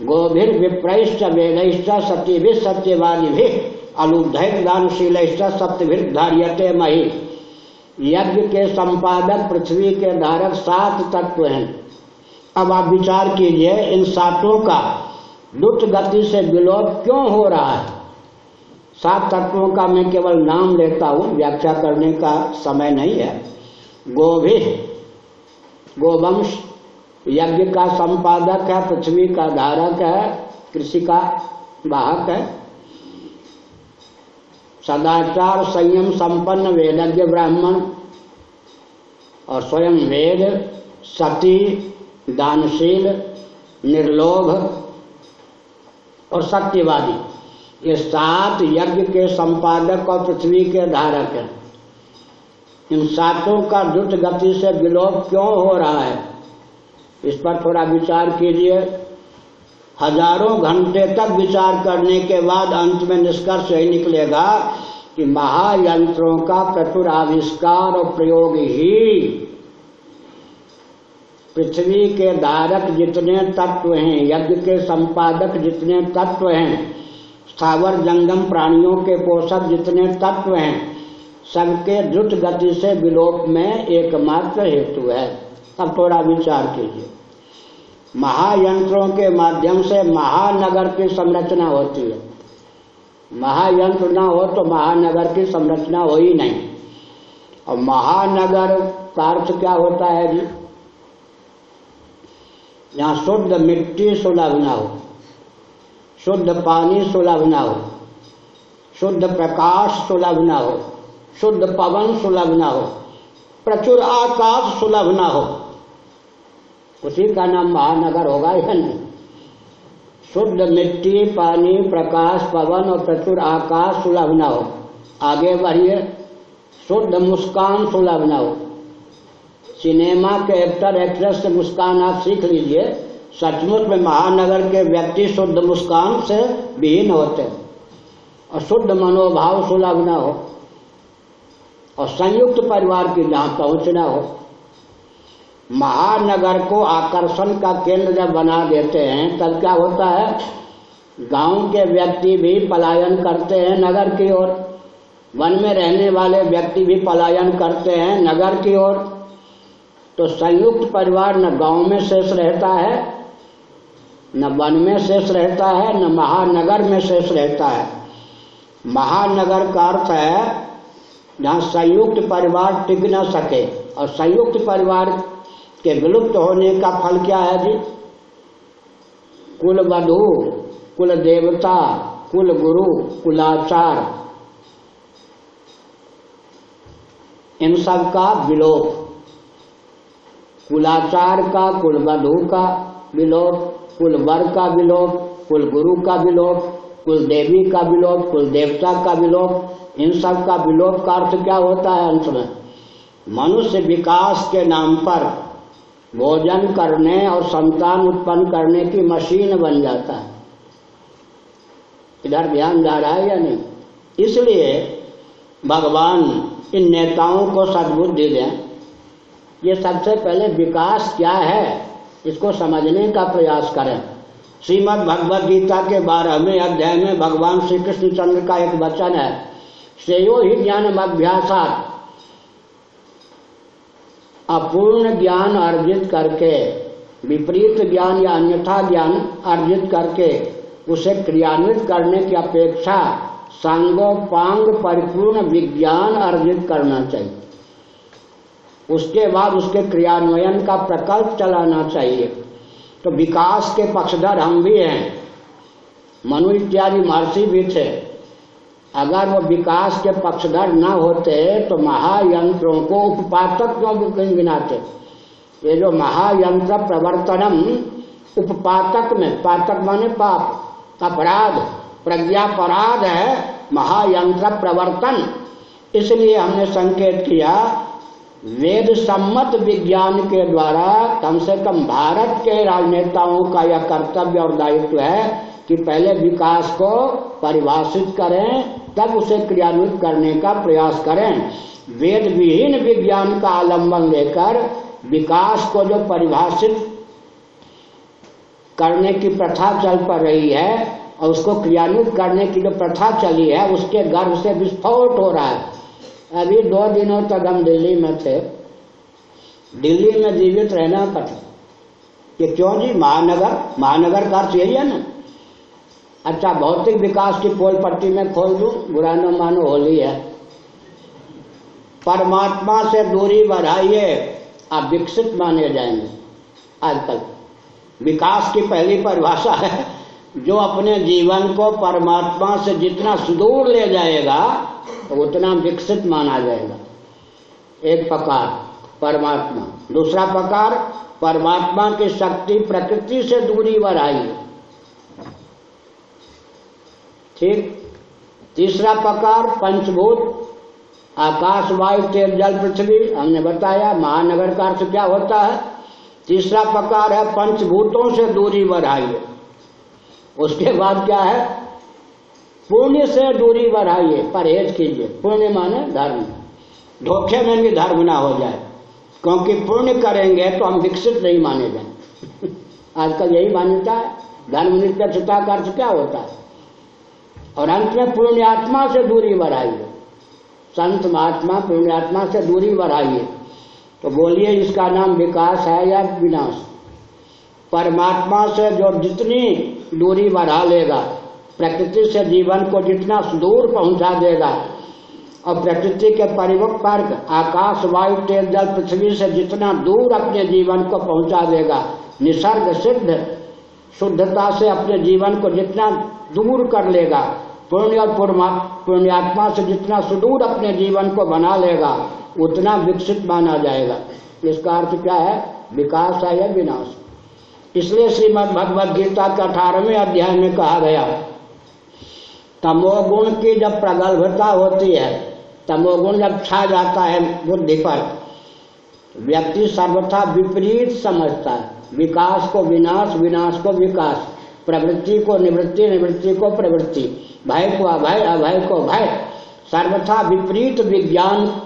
गोभिर विप्रैश्च वेदैश्च सत्यभिः सत्यवादिभिः अलुब्धैर दानशीलैश्च सत्यभिर धार्यते मही। यज्ञ के संपादक पृथ्वी के धारक सात तत्व हैं। अब आप विचार कीजिए, इन सातों का द्रुत गति से विलोप क्यों हो रहा है? सात तत्वों का मैं केवल नाम लेता हूँ, व्याख्या करने का समय नहीं है। गोभी, गोवंश, यज्ञ का संपादक है, पृथ्वी का धारक है, कृषि का वाहक है। सदाचार संयम संपन्न वेदज्ञ ब्राह्मण और स्वयं वेद, सती, दानशील, निर्लोभ और सत्यवादी। ये सात यज्ञ के संपादक और पृथ्वी के धारक हैं। इन सातों का द्रुत गति से विलोप क्यों हो रहा है? इस पर थोड़ा विचार कीजिए। हज़ारों घंटे तक विचार करने के बाद अंत में निष्कर्ष यही निकलेगा कि महायंत्रों का प्रचुर आविष्कार और प्रयोग ही पृथ्वी के धारक जितने तत्व हैं, यज्ञ के संपादक जितने तत्व हैं, स्थावर, जंगम, प्राणियों के पोषक जितने तत्व हैं, सबके द्रुत गति से विलोप में एकमात्र हेतु है। अब थोड़ा विचार कीजिए। महायंत्रों के माध्यम से महानगर की संरचना होती है। महायंत्र ना हो तो महानगर की संरचना हो ही नहीं। और महानगर का अर्थ क्या होता है जी? यहाँ शुद्ध मिट्टी सुलभ ना हो, शुद्ध पानी सुलभ ना हो, शुद्ध प्रकाश सुलभ ना हो, शुद्ध पवन सुलभ ना हो, प्रचुर आकाश सुलभ ना हो। उसी का नाम महानगर होगा या नहीं? शुद्ध मिट्टी, पानी, प्रकाश, पवन और प्रचुर आकाश सुलभ न हो। आगे बढ़िए। शुद्ध मुस्कान सुलभ न हो। सिनेमा के एक्टर, एक्ट्रेस से मुस्कान आप सीख लीजिए। सचमुच में महानगर के व्यक्ति शुद्ध मुस्कान से विहीन होते और शुद्ध मनोभाव सुलभ न हो। और संयुक्त परिवार की जहाँ पहुँच न हो। महानगर को आकर्षण का केंद्र जब बना देते हैं, तब क्या होता है? गाँव के व्यक्ति भी पलायन करते हैं नगर की ओर। वन में रहने वाले व्यक्ति भी पलायन करते हैं नगर की ओर। तो संयुक्त परिवार न गाँव में शेष रहता है, न वन में शेष रहता है, न महानगर में शेष रहता है। महानगर का अर्थ है, जहाँ संयुक्त परिवार टिक न सके। और संयुक्त परिवार के विलुप्त होने का फल क्या है जी? कुल वधु कुल देवता कुल गुरु कुलाचार। इन सब का विलोप। कुलाचार का कुल वधु का विलोप कुल वर का विलोप कुल गुरु का विलोप कुल देवी का विलोप कुल देवता का विलोप, इन सब का विलोप का अर्थ क्या होता है अंत में? मनुष्य विकास के नाम पर भोजन करने और संतान उत्पन्न करने की मशीन बन जाता है। इधर ध्यान जा रहा है या नहीं? इसलिए भगवान इन नेताओं को सद्बुद्धि दें। ये सबसे पहले विकास क्या है, इसको समझने का प्रयास करें। श्रीमद् भगवद गीता के बारहवें अध्याय में भगवान श्री कृष्ण चंद्र का एक वचन है, श्रेयो ही ज्ञान अभ्यासात अपूर्ण ज्ञान अर्जित करके, विपरीत ज्ञान या अन्यथा ज्ञान अर्जित करके, उसे क्रियान्वित करने की अपेक्षा सांगोपांग परिपूर्ण विज्ञान अर्जित करना चाहिए। उसके बाद उसके क्रियान्वयन का प्रकल्प चलाना चाहिए। तो विकास के पक्षधर हम भी हैं। मनु इत्यादि महर्षि भी थे। अगर वो विकास के पक्षधर न होते तो महायंत्रों को उपपातक क्यों गिनाते? ये जो महायंत्र प्रवर्तनम उपपातक में पातक माने पाप अपराध प्रज्ञापराध है, महायंत्र प्रवर्तन। इसलिए हमने संकेत किया, वेद सम्मत विज्ञान के द्वारा कम से कम भारत के राजनेताओं का यह कर्तव्य और दायित्व है कि पहले विकास को परिभाषित करें तब उसे क्रियान्वित करने का प्रयास करें। वेद विहीन विज्ञान का आलंबन लेकर विकास को जो परिभाषित करने की प्रथा चल पड़ रही है और उसको क्रियान्वित करने की जो प्रथा चली है, उसके गर्भ से विस्फोट हो रहा है। अभी दो दिनों तक हम दिल्ली में थे। दिल्ली में जीवित रहना कठिन ये क्यों जी? महानगर? महानगर का अर्थ यही है ना। अच्छा भौतिक विकास की पोल पट्टी में खोल दू? बुरा न मानो होली है। परमात्मा से दूरी बढ़ाइए, आप विकसित माने जाएँगे आजकल विकास की पहली परिभाषा है, जो अपने जीवन को परमात्मा से जितना सुदूर ले जाएगा तो उतना विकसित माना जाएगा। एक प्रकार परमात्मा। दूसरा प्रकार परमात्मा की शक्ति प्रकृति से दूरी बढ़ाई ठीक? तीसरा प्रकार, पंचभूत आकाश वायु तेल जल पृथ्वी, हमने बताया महानगर का अर्थ क्या होता है? तीसरा प्रकार है, पंचभूतों से दूरी बढ़ाइए। उसके बाद क्या है? पुण्य से दूरी बढ़ाइए, परहेज कीजिए। पुण्य माने धर्म। धोखे में भी धर्म ना हो जाए। क्योंकि पुण्य करेंगे तो हम विकसित नहीं माने जाए <laughs> आजकल यही मान्यता है, धर्म निष्पक्षता का अर्थ क्या होता है? और अंत में पुण्यात्मा से दूरी बढ़ाइए। संत महात्मा पुण्यात्मा से दूरी बढ़ाइए। तो बोलिए इसका नाम विकास है या विनाश? परमात्मा से जो जितनी दूरी बढ़ा लेगा, प्रकृति से जीवन को जितना दूर पहुँचा देगा, और प्रकृति के परिवक पर आकाश, वायु, तेल, जल, पृथ्वी से जितना दूर अपने जीवन को पहुँचा देगा, निसर्ग सिद्ध, शुद्धता से अपने जीवन को जितना दूर कर लेगा पुण्य और पुण्यात्मा से जितना सुदूर अपने जीवन को बना लेगा, उतना विकसित माना जाएगा। इसका अर्थ क्या है? विकास है या विनाश? इसलिए श्रीमद भगवद गीता के अठारहवें अध्याय में कहा गया तमोगुण की जब प्रगल्भता होती है तमोगुण जब छा जाता है बुद्धि पर, व्यक्ति सर्वथा विपरीत समझता है। विकास को विनाश विनाश को विकास। प्रवृत्ति को निवृत्ति निवृत्ति को प्रवृत्ति। भय को अभय अभय को भय। सर्वथा विपरीत विज्ञान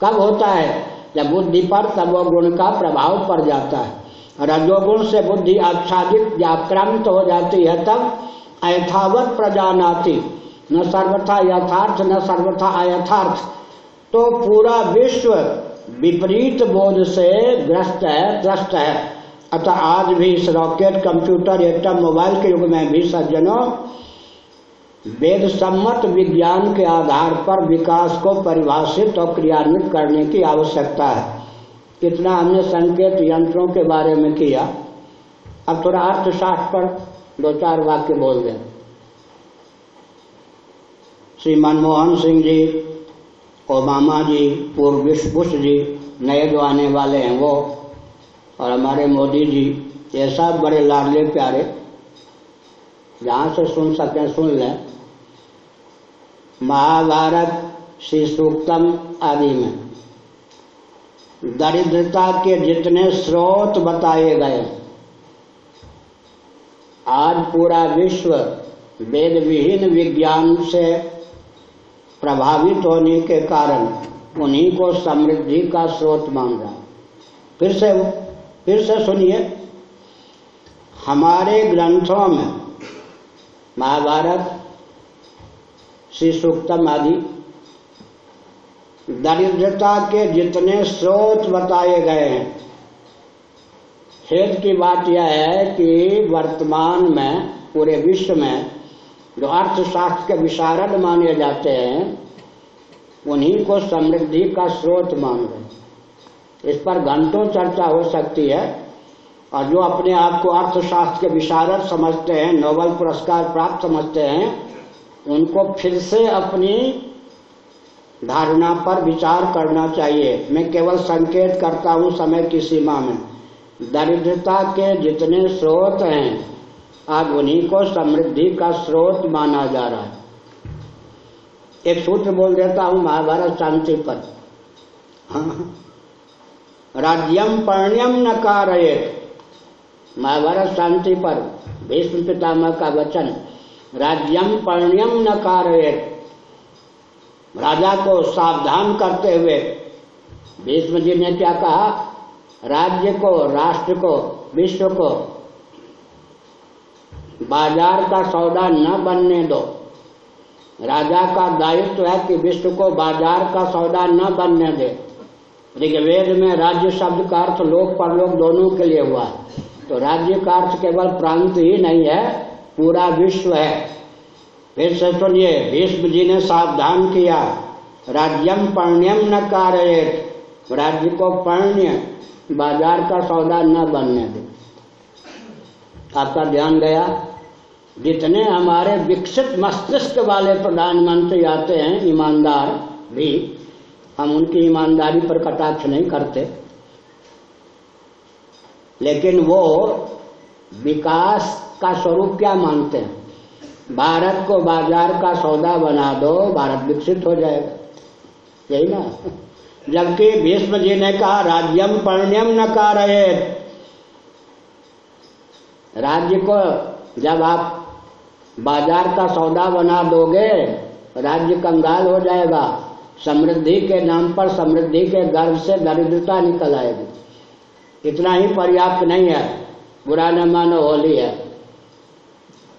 कब होता है? जब बुद्धि पर तमोगुण का प्रभाव पड़ जाता है। रजोगुण से बुद्धि आच्छादित या आक्रांत हो जाती है तब अयथावत प्रजानाती। न सर्वथा यथार्थ, न सर्वथा अयथार्थ। तो पूरा विश्व विपरीत बोध से ग्रस्त है त्रस्त है। अतः आज भी इस रॉकेट, कंप्यूटर एटम मोबाइल के युग में भी सज्जनों, वेद सम्मत विज्ञान के आधार पर विकास को परिभाषित और क्रियान्वित करने की आवश्यकता है। इतना हमने संकेत यंत्रों के बारे में किया। अब थोड़ा अर्थशास्त्र पर दो चार वाक्य बोल दें। श्री मनमोहन सिंह जी, ओबामा जी, पूर्व बुश जी, नए जो आने वाले हैं वो और हमारे मोदी जी सब बड़े लाडले प्यारे, जहाँ से सुन सकें सुन लें। महाभारत श्री सूक्तम आदि में। दरिद्रता के जितने स्रोत बताए गए, आज पूरा विश्व वेद विहीन विज्ञान से प्रभावित होने के कारण उन्हीं को समृद्धि का स्रोत मान रहा फिर से फिर से सुनिए। हमारे ग्रंथों में महाभारत, श्री सूक्तम आदि, दरिद्रता के जितने स्रोत बताए गए हैं खेद की बात यह है कि वर्तमान में, पूरे विश्व में, जो अर्थशास्त्र के विशारद माने जाते हैं, उन्हीं को समृद्धि का स्रोत मान रहे इस पर घंटों चर्चा हो सकती है। और जो अपने आप को अर्थशास्त्र के विशारद समझते हैं, नोबल पुरस्कार प्राप्त समझते हैं, उनको फिर से अपनी धारणा पर विचार करना चाहिए। मैं केवल संकेत करता हूँ समय की सीमा में। दरिद्रता के जितने स्रोत हैं, आज उन्हीं को समृद्धि का स्रोत माना जा रहा है। एक सूत्र बोल देता हूँ, महाभारत शांति पर। हाँ राज्यम पर्ण्यम न कारये महाभारत शांति पर भीष्म पितामह का वचन, राज्यम पर्ण्यम न कारये राजा को सावधान करते हुए भीष्म जी ने क्या कहा, राज्य को, राष्ट्र को, विश्व को बाज़ार का सौदा न बनने दो। राजा का दायित्व है कि विश्व को बाज़ार का सौदा न बनने दे। ऋग्वेद में राज्य शब्द का अर्थ लोक परलोक दोनों के लिए हुआ है। तो राज्य का अर्थ केवल प्रांत ही नहीं है, पूरा विश्व है। फिर से सुनिए भीष्म जी ने सावधान किया, राज्यम पर्ण्यम न कार्य राज्य को पर्ण्य, बाज़ार का सौदा न बनने दे। आपका ध्यान गया? जितने हमारे विकसित मस्तिष्क वाले प्रधानमंत्री आते हैं, ईमानदार भी हम उनकी ईमानदारी पर कटाक्ष नहीं करते। लेकिन वो विकास का स्वरूप क्या मानते हैं? भारत को बाज़ार का सौदा बना दो, भारत विकसित हो जाएगा। यही ना? जबकि भीष्म जी ने कहा, राज्यम पर्ण्यम न रहे राज्य को जब आप बाज़ार का सौदा बना दोगे, राज्य कंगाल हो जाएगा। समृद्धि के नाम पर समृद्धि के गर्भ से दरिद्रता निकल आएगी। इतना ही पर्याप्त नहीं है। बुरा न मानो, होली है।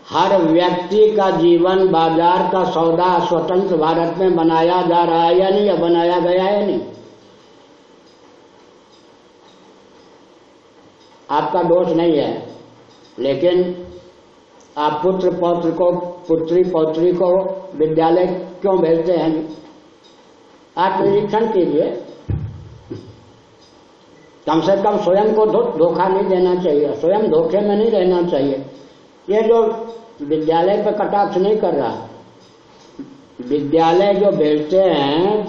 हर व्यक्ति का जीवन बाज़ार का सौदा स्वतंत्र भारत में बनाया जा रहा है या नहीं, या बनाया गया है नहीं? आपका दोष नहीं है, लेकिन आप पुत्र पौत्र को पुत्री पौत्री को विद्यालय क्यों भेजते हैं? आप निरीक्षण कीजिए। कम से कम स्वयं को धोखा नहीं देना चाहिए। स्वयं धोखे में नहीं रहना चाहिए। ये जो विद्यालय पर कटाक्ष नहीं कर रहा। विद्यालय जो भेजते हैं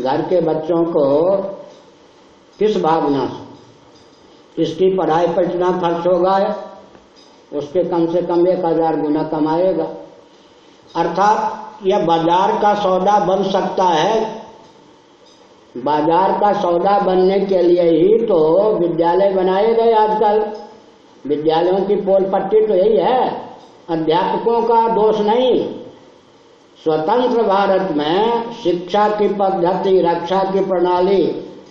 घर के बच्चों को, किस भावना से? इसकी पढ़ाई पर इतना खर्च होगा? उसके कम से कम एक हज़ार गुना कमाएगा। अर्थात यह बाज़ार का सौदा बन सकता है बाज़ार का सौदा बनने के लिए ही तो विद्यालय बनाए गए आजकल। विद्यालयों की पोल पट्टी तो यही है। अध्यापकों का दोष नहीं। स्वतंत्र भारत में शिक्षा की पद्धति, रक्षा की प्रणाली,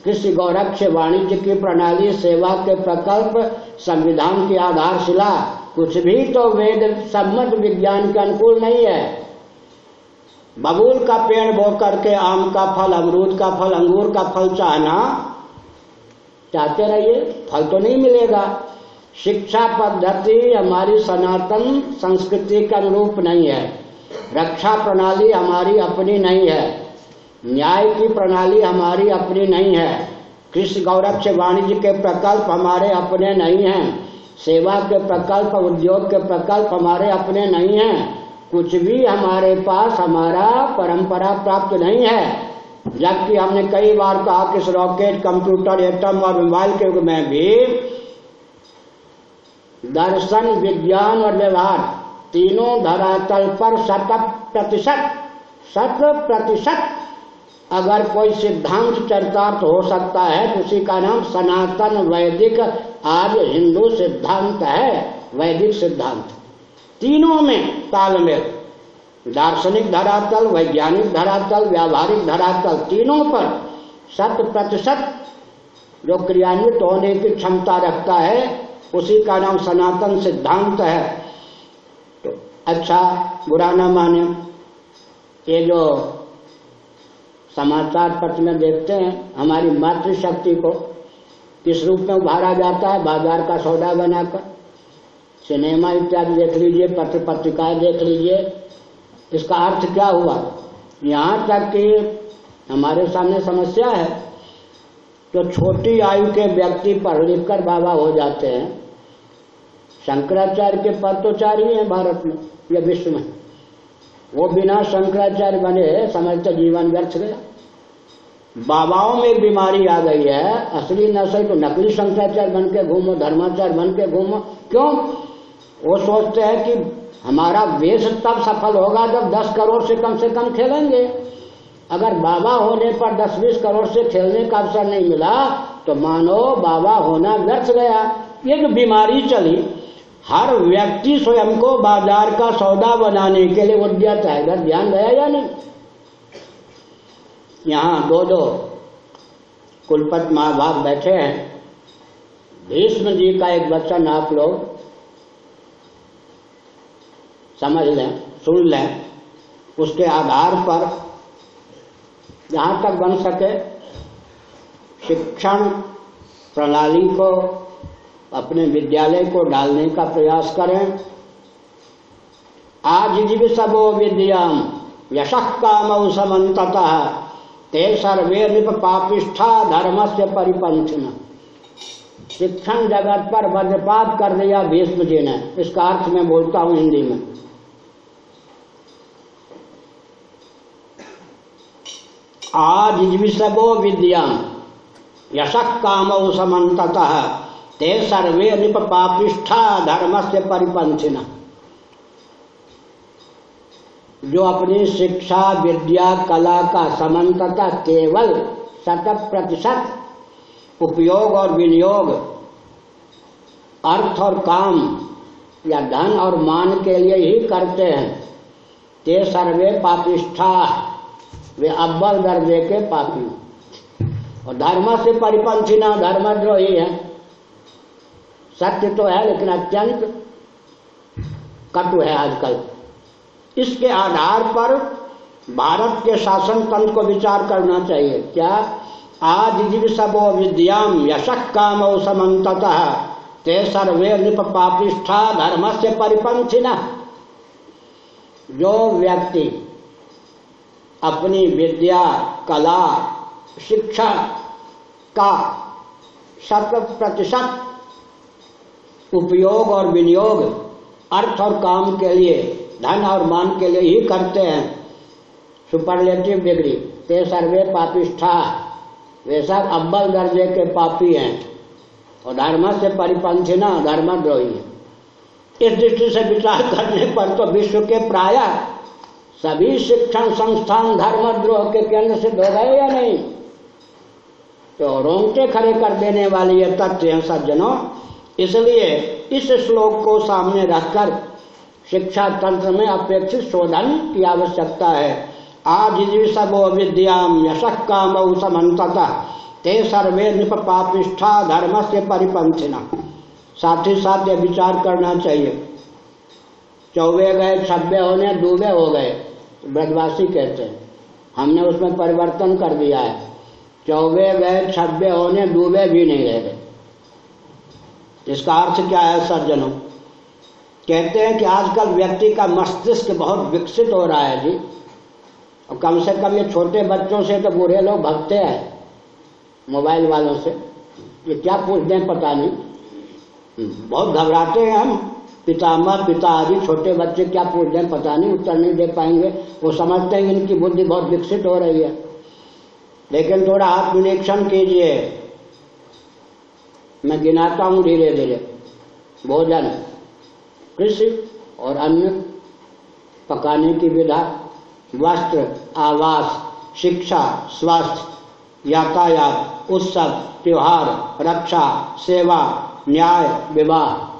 कृषि गौरक्ष, वाणिज्य की प्रणाली, सेवा के प्रकल्प, संविधान की आधारशिला, कुछ भी तो वेद, सम्मत विज्ञान के अनुकूल नहीं है। बबूल का पेड़ बो करके, आम का फल, अमरूद का फल, अंगूर का फल चाहना, चाहते रहिए, फल तो नहीं मिलेगा। शिक्षा पद्धति हमारी सनातन संस्कृति के अनुरूप नहीं है। रक्षा प्रणाली हमारी अपनी नहीं है। न्याय की प्रणाली हमारी अपनी नहीं है। कृषि गौरक्ष वाणिज्य के प्रकल्प हमारे अपने नहीं हैं। सेवा के प्रकल्प, उद्योग के प्रकल्प हमारे अपने नहीं हैं। कुछ भी हमारे पास हमारा परंपरा प्राप्त नहीं है। जबकि हमने कई बार कहा कि इस रॉकेट कंप्यूटर एटम और मोबाइल के युग में भी दर्शन, विज्ञान और व्यवहार तीनों धरातल पर शत प्रतिशत शत प्रतिशत अगर कोई सिद्धांत चरितार्थ हो सकता है तो उसी का नाम सनातन वैदिक आज हिंदू सिद्धांत है, वैदिक सिद्धांत। तीनों में तालमेल। दार्शनिक धरातल, वैज्ञानिक धरातल, व्यावहारिक धरातल, तीनों पर शत प्रतिशत जो क्रियान्वित होने की क्षमता रखता है, उसी का नाम सनातन सिद्धांत है। तो अच्छा बुरा न माने। ये जो समाचार पत्र में देखते हैं, हमारी मातृशक्ति को किस रूप में उभारा जाता है, बाज़ार का सौदा बनाकर। सिनेमा इत्यादि देख लीजिए, पत्र पत्रिकाएँ देख लीजिए, इसका अर्थ क्या हुआ? यहाँ तक कि हमारे सामने समस्या है तो छोटी आयु के व्यक्ति पढ़ लिख कर बाबा हो जाते हैं। शंकराचार्य के पद तो चार ही हैं भारत में, या विश्व में। वो बिना शंकराचार्य बने समझते जीवन व्यर्थ गया। बाबाओं में बीमारी आ गई है, असली नस्ल तो नकली शंकराचार्य बन के घूमो, धर्माचार्य बन के घूमो। क्यों? वो सोचते हैं कि हमारा वेश तब सफल होगा जब दस करोड़ से कम से कम खेलेंगे। अगर बाबा होने पर दस बीस करोड़ से खेलने का अवसर नहीं मिला तो मानो बाबा होना व्यर्थ गया। ये जो बीमारी चली, हर व्यक्ति स्वयं को बाज़ार का सौदा बनाने के लिए उद्यत है इधर ध्यान गया या नहीं? यहाँ दो दो कुलपत महाभाग बैठे हैं। भीष्म जी का एक वचन आप लोग समझ लें, सुन लें, उसके आधार पर जहाँ तक बन सके शिक्षण प्रणाली को, अपने विद्यालय को डालने का प्रयास करें। आज सबो विद्याम यश काम समत ते सर्वे निप पापिष्ठा धर्म से परिपंथन शिक्षण जगत पर वज्रपात कर दिया भीष्म जी ने, इसका अर्थ मैं बोलता हूँ हिंदी में। सबो विद्या यशक काम समत ते सर्वे निप पापिष्ठा धर्म से परिपंथिना जो अपनी शिक्षा, विद्या, कला का समन्तता केवल शत प्रतिशत उपयोग और विनियोग, अर्थ और काम या धन और मान के लिए ही करते हैं। ते सर्वे पापिष्ठा। वे अव्वल दर्जे के पापी। और धर्म से परिपंथी ना धर्मद्रोही है। सत्य तो है, लेकिन अत्यंत कटु है आजकल। इसके आधार पर भारत के शासन तंत्र को विचार करना चाहिए। क्या आज जीव सबो विद्याम यशक काम समत ते सर्वे निप पापिष्ठा, धर्म से परिपंथी न। जो व्यक्ति अपनी विद्या, कला, शिक्षा का शत प्रतिशत उपयोग और विनियोग अर्थ और काम के लिए, धन और मान के लिए ही करते हैं। सुपरलेटिव डिग्री ते सर्वे पापिष्ठा, वे सब अब्बल दर्जे के पापी हैं। और धर्म से परिपंथी ना, धर्मद्रोही। है इस दृष्टि से विचार करने पर तो विश्व के प्राय सभी शिक्षण संस्थान धर्मद्रोह के केंद्र से हो गए या नहीं? तो रोंगटे खड़े कर देने वाले ये तथ्य हैं सज्जनों, इसलिए इस श्लोक को सामने रखकर शिक्षा तंत्र में अपेक्षित शोधन की आवश्यकता है। आज सबो विद्याम यशक काम समत ते सर्वे निप पापिष्ठा धर्म से परिपंथिना साथ ही साथ ये विचार करना चाहिए। चौबे गए, छब्बे होने डूबे हो गए। ब्रजवासी कहते हैं। हमने उसमें परिवर्तन कर दिया है। चौबे गए छब्बे होने डूबे भी नहीं रह गए। इसका अर्थ क्या है सज्जनों कहते हैं कि आजकल व्यक्ति का मस्तिष्क बहुत विकसित हो रहा है जी। और कम से कम ये छोटे बच्चों से तो बूढ़े लोग भगते हैं मोबाइल वालों से। ये क्या पूछते हैं पता नहीं। हम्म, बहुत घबराते हैं हम। पितामह पिता आदि छोटे बच्चे, क्या पूछते हैं पता नहीं, उत्तर नहीं दे पाएँगे। वो समझते हैं इनकी बुद्धि बहुत विकसित हो रही है। लेकिन थोड़ा हाथ निरीक्षण कीजिए। मैं गिनाता हूँ धीरे धीरे भोजन, कृषि और अन्य पकाने की विधा, वस्त्र, आवास, शिक्षा, स्वास्थ्य, यातायात, उत्सव, त्योहार, रक्षा, सेवा, न्याय, विवाह।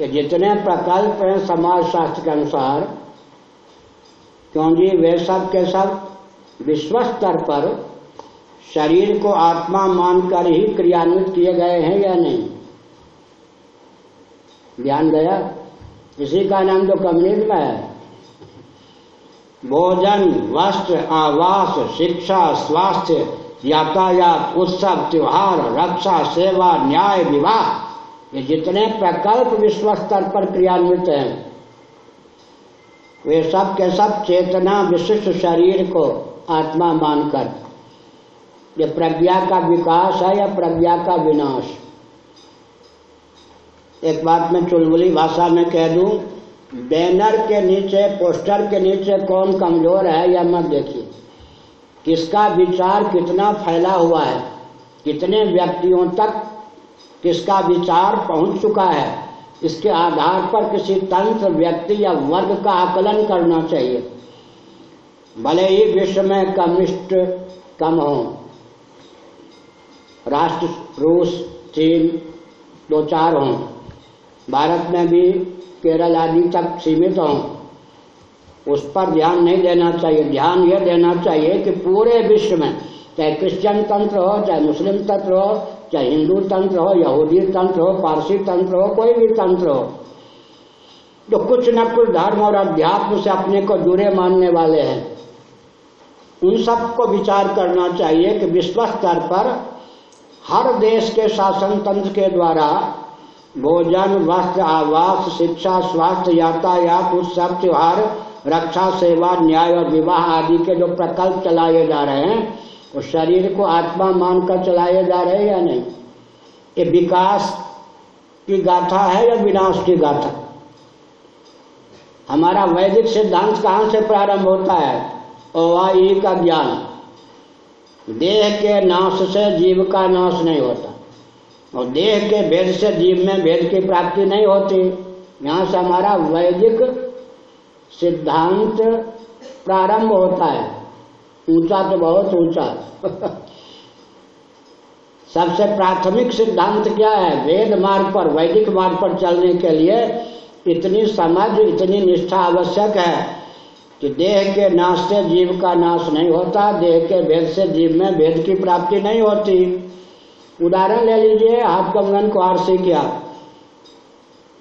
ये जितने प्रकल्प हैं समाज शास्त्र के अनुसार क्योंकि वे सब के सब विश्व स्तर पर शरीर को आत्मा मानकर ही क्रियान्वित किए गए हैं या नहीं? ध्यान गया? इसी का नाम तो कम्युनिज्म है। भोजन, वस्त्र, आवास, शिक्षा, स्वास्थ्य, यातायात, उत्सव, त्योहार, रक्षा, सेवा, न्याय, विवाह ये जितने प्रकल्प विश्व स्तर पर क्रियान्वित हैं, वे सब के सब चेतना विशिष्ट शरीर को आत्मा मानकर, ये प्रज्ञा का विकास है या प्रज्ञा का विनाश? एक बात मैं चुलबुली भाषा में कह दूँ, बैनर के नीचे, पोस्टर के नीचे कौन कमज़ोर है या मत देखिए। किसका विचार कितना फैला हुआ है, कितने व्यक्तियों तक किसका विचार पहुँच चुका है? इसके आधार पर किसी तंत्र, व्यक्ति या वर्ग का आकलन करना चाहिए। भले ही विश्व में कम्युनिस्ट कम हो। राष्ट्र, रूस, चीन दो चार हों। भारत में भी केरल आदि तक सीमित हों। उस पर ध्यान नहीं देना चाहिए। ध्यान यह देना चाहिए कि पूरे विश्व में, चाहे क्रिश्चियन तंत्र हो, चाहे मुस्लिम तंत्र हो चाहे हिंदू तंत्र हो यहूदी तंत्र हो पारसी तंत्र हो कोई भी तंत्र हो। जो कुछ न कुछ धर्म और अध्यात्म से अपने को जुड़े मानने वाले हैं, उन सबको विचार करना चाहिए कि विश्व स्तर पर हर देश के शासन तंत्र के द्वारा भोजन, वस्त्र, आवास, शिक्षा, स्वास्थ्य, यातायात, उत्सव, त्योहार, रक्षा, सेवा, न्याय और विवाह आदि के जो प्रकल्प चलाए जा रहे हैं वो शरीर को आत्मा मानकर चलाए जा रहे या नहीं? ये विकास की गाथा है या विनाश की गाथा? हमारा वैदिक सिद्धांत कहाँ से प्रारंभ होता है? ओवाई का ज्ञान। देह के नाश से जीव का नाश नहीं होता। और देह के भेद से जीव में भेद की प्राप्ति नहीं होती। यहाँ से हमारा वैदिक सिद्धांत प्रारंभ होता है। ऊँचा तो बहुत ऊँचा। सबसे प्राथमिक सिद्धांत क्या है? वेद मार्ग पर, वैदिक मार्ग पर चलने के लिए इतनी समझ इतनी निष्ठा आवश्यक है कि देह के नाश से जीव का नाश नहीं होता, देह के भेद से जीव में भेद की प्राप्ति नहीं होती। उदाहरण ले लीजिए हाथ कंगन को आरसी किया।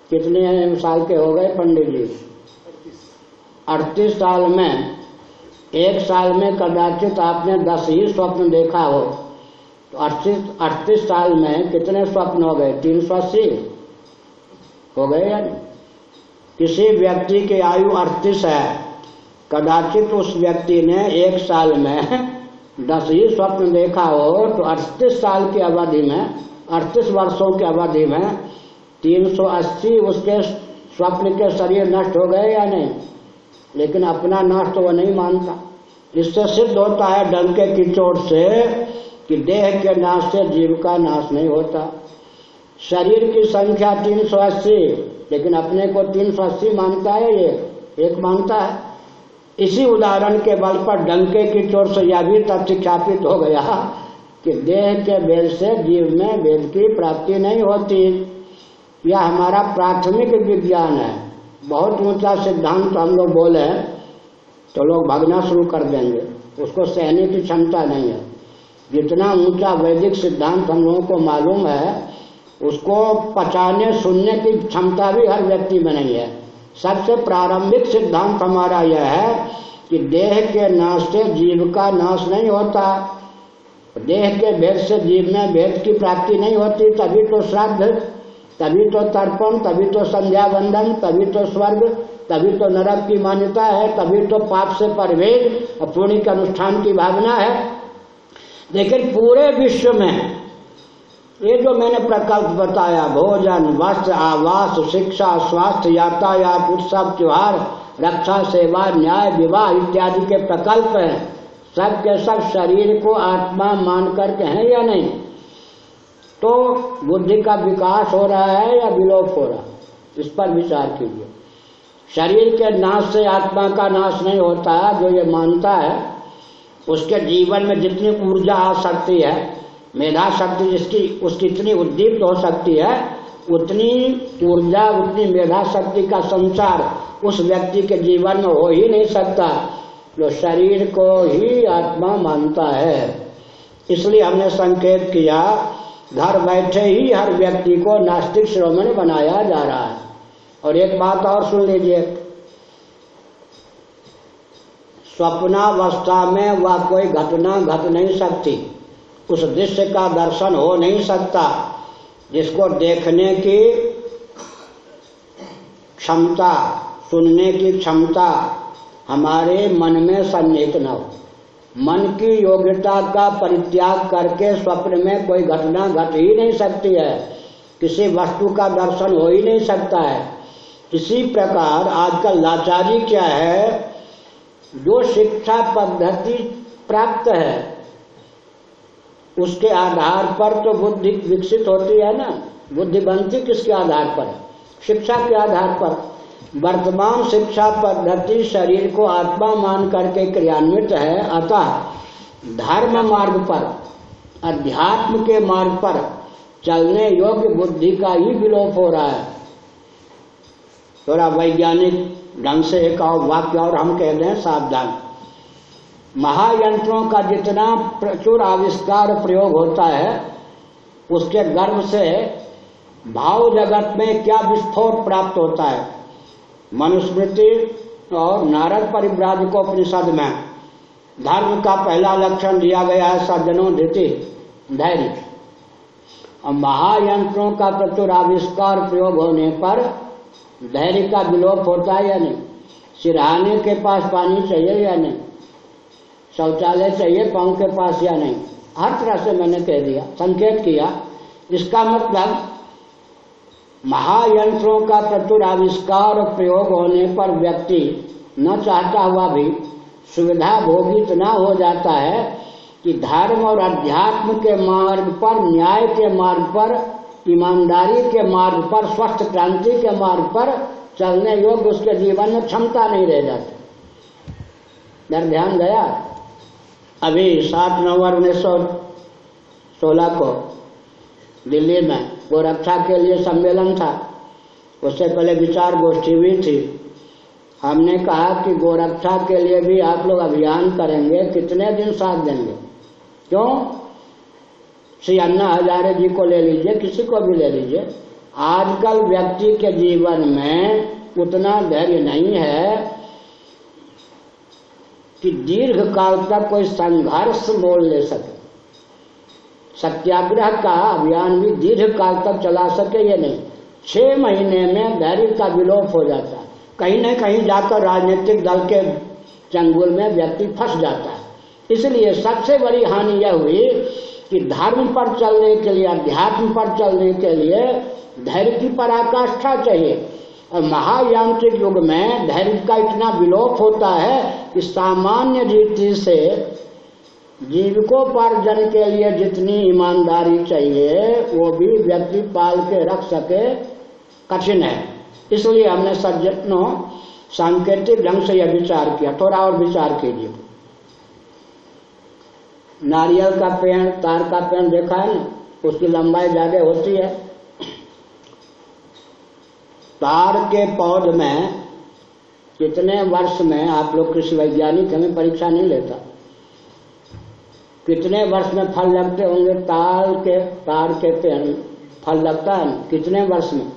कितने साल के हो गए पंडित जी? अड़तीस साल में एक साल में कदाचित आपने दस ही स्वप्न देखा हो। तो अड़तीस अड़तीस साल में कितने स्वप्न हो गए? तीन सौ अस्सी। हो गए या नहीं? किसी व्यक्ति की आयु अड़तीस है, कदाचित उस व्यक्ति ने एक साल में <laughs> दस ही स्वप्न देखा हो तो अड़तीस साल की अवधि में, अड़तीस वर्षों की अवधि में 380 उसके स्वप्न के शरीर नष्ट हो गए या नहीं? लेकिन अपना नष्ट वह नहीं मानता। इससे सिद्ध होता है डंके की चोट से कि देह के नाश से जीव का नाश नहीं होता। शरीर की संख्या 380 लेकिन अपने को 380 मानता है ये, एक मानता है। इसी उदाहरण के बल पर डंके की चोट से यह भी तथ्य ख्यापित हो गया कि देह के वेद से जीव में वेद की प्राप्ति नहीं होती। यह हमारा प्राथमिक विज्ञान है। बहुत ऊँचा सिद्धांत हम लोग बोले तो लोग भागना शुरू कर देंगे। उसको सहने की क्षमता नहीं है। जितना ऊँचा वैदिक सिद्धांत हम लोगों को मालूम है, उसको पचाने सुनने की क्षमता भी हर व्यक्ति में नहीं है। सबसे प्रारंभिक सिद्धांत हमारा यह है कि देह के नाश से जीव का नाश नहीं होता। देह के भेद से जीव में भेद की प्राप्ति नहीं होती, तभी तो श्राद्ध, तभी तो तर्पण, तभी तो संध्या बंधन तभी तो स्वर्ग तभी तो नरक की मान्यता है, तभी तो पाप से परवेज और पुण्य के अनुष्ठान की भावना है। लेकिन पूरे विश्व में, ये जो मैंने प्रकल्प बताया, भोजन, वस्त्र, आवास, शिक्षा, स्वास्थ्य, यातायात, उत्सव, त्योहार, रक्षा, सेवा, न्याय, विवाह इत्यादि के प्रकल्प हैं, सब के सब शरीर को आत्मा मान करके हैं या नहीं? तो बुद्धि का विकास हो रहा है या विलोप हो रहा है? इस पर विचार कीजिए। शरीर के नाश से आत्मा का नाश नहीं होता है, जो ये मानता है, उसके जीवन में जितनी ऊर्जा आ सकती है, मेधा शक्ति जिसकी, उसकी इतनी उद्दीप्त हो सकती है, उतनी ऊर्जा, उतनी मेधा शक्ति का संचार उस व्यक्ति के जीवन में हो ही नहीं सकता, जो शरीर को ही आत्मा मानता है। इसलिए हमने संकेत किया, घर बैठे ही हर व्यक्ति को नास्तिक श्रोमण बनाया जा रहा है। और एक बात और सुन लीजिए। स्वप्नावस्था में वह कोई घटना घट नहीं सकती। उस दृश्य का दर्शन हो नहीं सकता, जिसको देखने की क्षमता, सुनने की क्षमता हमारे मन में सन्निहित न हो। मन की योग्यता का परित्याग करके स्वप्न में कोई घटना घट ही नहीं सकती है। किसी वस्तु का दर्शन हो ही नहीं सकता है। इसी प्रकार आजकल लाचारी क्या है? जो शिक्षा पद्धति प्राप्त है, उसके आधार पर तो बुद्धि विकसित होती है ना? बुद्धि बनती किसके आधार पर? शिक्षा के आधार पर। वर्तमान शिक्षा पद्धति शरीर को आत्मा मान करके क्रियान्वित है। अतः धर्म मार्ग पर, अध्यात्म के मार्ग पर चलने योग्य बुद्धि का ही विलोप हो रहा है। थोड़ा वैज्ञानिक ढंग से एक और वाक्य और हम कह दें सावधान। महायंत्रों का जितना प्रचुर आविष्कार प्रयोग होता है, उसके गर्भ से भाव जगत में क्या विस्फोट प्राप्त होता है? मनुस्मृति और नारद परिव्राजकोपनिषद में धर्म का पहला लक्षण दिया गया है सज्जनों धृति, धैर्य। और महायंत्रों का प्रचुर आविष्कार प्रयोग होने पर धैर्य का विलोप होता है या नहीं? सिरहाने के पास पानी चाहिए या नहीं? शौचालय चाहिए पाँव के पास या नहीं? हर तरह से मैंने कह दिया, संकेत किया। इसका मतलब महायंत्रों का प्रचुर आविष्कार और प्रयोग होने पर व्यक्ति न चाहता हुआ भी सुविधा भोगी इतना हो जाता है कि धर्म और अध्यात्म के मार्ग पर, न्याय के मार्ग पर ईमानदारी के मार्ग पर, स्वस्थ क्रांति के मार्ग पर चलने योग्य उसके जीवन में क्षमता नहीं रह जाती। दर ध्यान गया? अभी सात नवंबर उन्नीस सौ सोलह को दिल्ली में गोरक्षा के लिए सम्मेलन था। उससे पहले विचार गोष्ठी भी थी। हमने कहा कि गोरक्षा के लिए भी आप लोग अभियान करेंगे, कितने दिन साथ देंगे? क्यों? श्री अन्ना हजारे जी को ले लीजिए, किसी को भी ले लीजिए। आजकल व्यक्ति के जीवन में उतना धैर्य नहीं है कि दीर्घ काल तक कोई संघर्ष मोल ले सके। सत्याग्रह का अभियान भी दीर्घ काल तक चला सके या नहीं? छह महीने में धैर्य का विलोप हो जाता है। कहीं न कहीं जाकर राजनीतिक दल के चंगुल में व्यक्ति फंस जाता है। इसलिए सबसे बड़ी हानि यह हुई कि धर्म पर चलने के लिए, अध्यात्म पर चलने के लिए धैर्य की पराकाष्ठा चाहिए। महायांत्रिक युग में धैर्य का इतना विलोप होता है कि सामान्य रीति से जीविकोपार्जन के लिए जितनी ईमानदारी चाहिए, वो भी व्यक्ति पाल के रख सके, कठिन है। इसलिए हमने सज्जनों, सांकेतिक ढंग से यह विचार किया। थोड़ा और विचार कीजिए। नारियल का पेड़, तार का पेड़ देखा है ना? उसकी लंबाई ज़्यादा होती है। तार के पौध में कितने वर्ष में आप लोग कृषि वैज्ञानिक हमें परीक्षा नहीं लेता। कितने वर्ष में फल लगते होंगे? ताल के, तार के पेड़ फल लगता है कितने वर्ष में?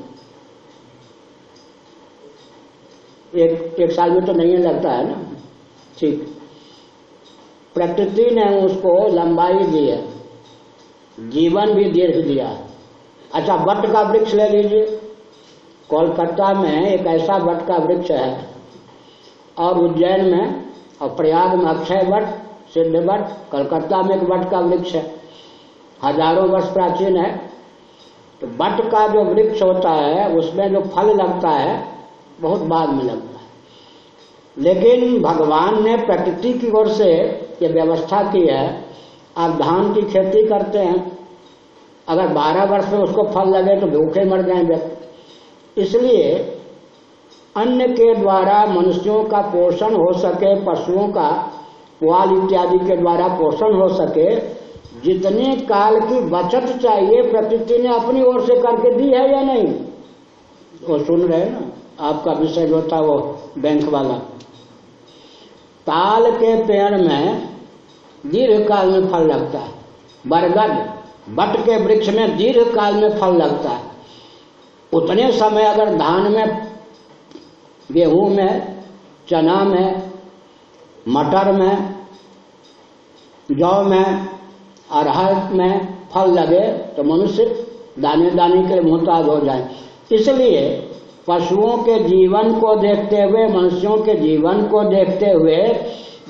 एक एक साल में तो नहीं लगता है ना? ठीक। प्रकृति ने उसको लंबाई दी है, जीवन भी दीर्घ दिया। अच्छा वट का वृक्ष ले लीजिए। कोलकाता में एक ऐसा वट का वृक्ष है, और उज्जैन में, और प्रयाग में अक्षय वट सिद्ध वट, कलकत्ता में एक वट का वृक्ष है। हज़ारों वर्ष प्राचीन है। तो वट का जो वृक्ष होता है, उसमें जो फल लगता है, बहुत बाद में लगता है। लेकिन भगवान ने प्रकृति की ओर से ये व्यवस्था की है, आप धान की खेती करते हैं, अगर 12 वर्ष में उसको फल लगे तो भूखे मर जाए व्यक्ति इसलिए अन्न के द्वारा मनुष्यों का पोषण हो सके, पशुओं का पुआल इत्यादि के द्वारा पोषण हो सके, जितने काल की बचत चाहिए प्रकृति ने अपनी ओर से करके दी है या नहीं? वो सुन रहे हैं ना? आपका विषय जो था वो बैंक वाला। ताल के पेड़ में दीर्घ काल में फल लगता है। बरगद, बट के वृक्ष में दीर्घ काल में फल लगता है। उतने समय अगर धान में, गेहूँ में, चना में, मटर में, जौ में, अरहर में फल लगे तो मनुष्य दाने दाने के मोहताज हो जाए। इसलिए पशुओं के जीवन को देखते हुए, मनुष्यों के जीवन को देखते हुए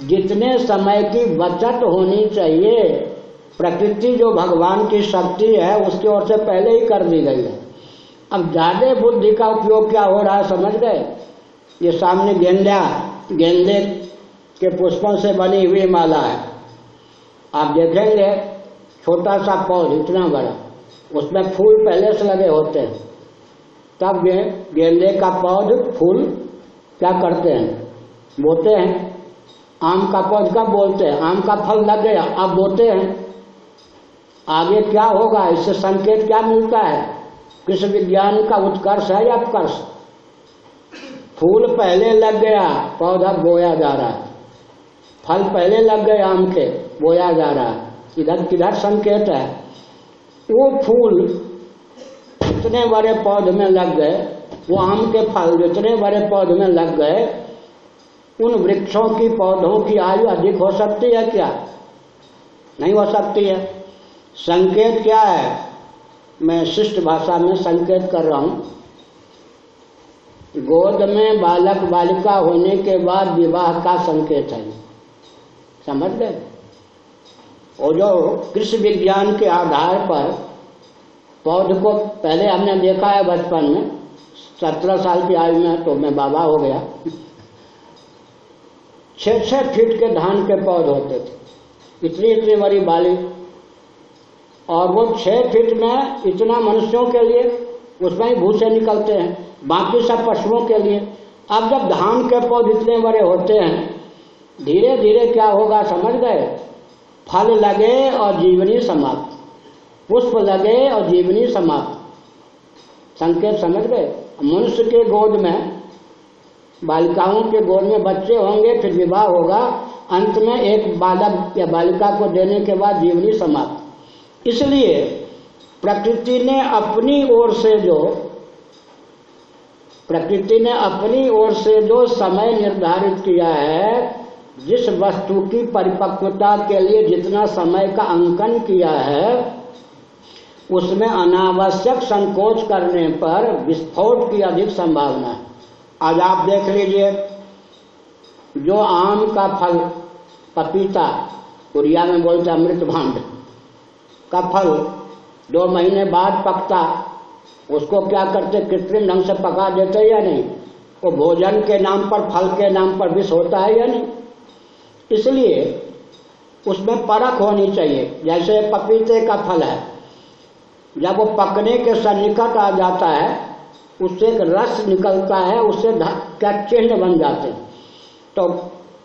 जितने समय की बचत होनी चाहिए, प्रकृति जो भगवान की शक्ति है, उसकी ओर से पहले ही कर दी गई है। अब ज़्यादा बुद्धि का उपयोग क्या हो रहा है, समझ गए? ये सामने गेंदा, गेंदे के पुष्पों से बनी हुई माला है। आप देखेंगे, छोटा सा पौध इतना बड़ा, उसमें फूल पहले से लगे होते हैं। तब गेंदे का पौध, फूल, क्या करते हैं? बोते हैं। आम का पौध कब बोलते हैं। आम का फल लग गया, अब बोते हैं। आगे क्या होगा? इससे संकेत क्या मिलता है? कृषि विज्ञान का उत्कर्ष है या अपकर्ष? फूल पहले लग गया, पौधा बोया जा रहा है। फल पहले लग गए आम के, बोया जा रहा है। इधर किधर संकेत है। वो फूल इतने बड़े पौध में लग गए, वो आम के फल जितने बड़े पौध में लग गए, उन वृक्षों की पौधों की आयु अधिक हो सकती है क्या? नहीं हो सकती है। संकेत क्या है? मैं शिष्ट भाषा में संकेत कर रहा हूँ। गोद में बालक बालिका होने के बाद विवाह का संकेत है। समझ गए? और जो कृषि विज्ञान के आधार पर पौध को पहले हमने देखा है बचपन में, सत्रह साल की आयु में तो मैं बाबा हो गया। छह छह फीट के धान के पौध होते थे। इतनी इतनी बड़ी बाली। और वो छह फीट में इतना मनुष्यों के लिए, उसमें ही भूसे निकलते हैं, बाकी सब पशुओं के लिए। अब जब धान के पौध इतने बड़े होते हैं, धीरे धीरे क्या होगा, समझ गए? फल लगे और जीवनी समाप्त। पुष्प लगे और जीवनी समाप्त। संकेत समझ गए? मनुष्य के गोद में, बालिकाओं के गोद में बच्चे होंगे, फिर विवाह होगा। अंत में एक बालक या बालिका को देने के बाद जीवनी समाप्त। इसलिए प्रकृति ने अपनी ओर से जो, प्रकृति ने अपनी ओर से जो समय निर्धारित किया है, जिस वस्तु की परिपक्वता के लिए जितना समय का अंकन किया है उसमें अनावश्यक संकोच करने पर विस्फोट की अधिक संभावना है। आज आप देख लीजिए, जो आम का फल, पपीता उड़िया में बोलते अमृत भांड, का फल दो महीने बाद पकता, उसको क्या करते, कृत्रिम ढंग से पका देते या नहीं? वो भोजन के नाम पर, फल के नाम पर विष होता है या नहीं? इसलिए उसमें परख होनी चाहिए। जैसे पपीते का फल है जब वो पकने के सन्निकट आ जाता है, उससे एक रस निकलता है, उससे क्या चिन्ह बन जाते हैं। तो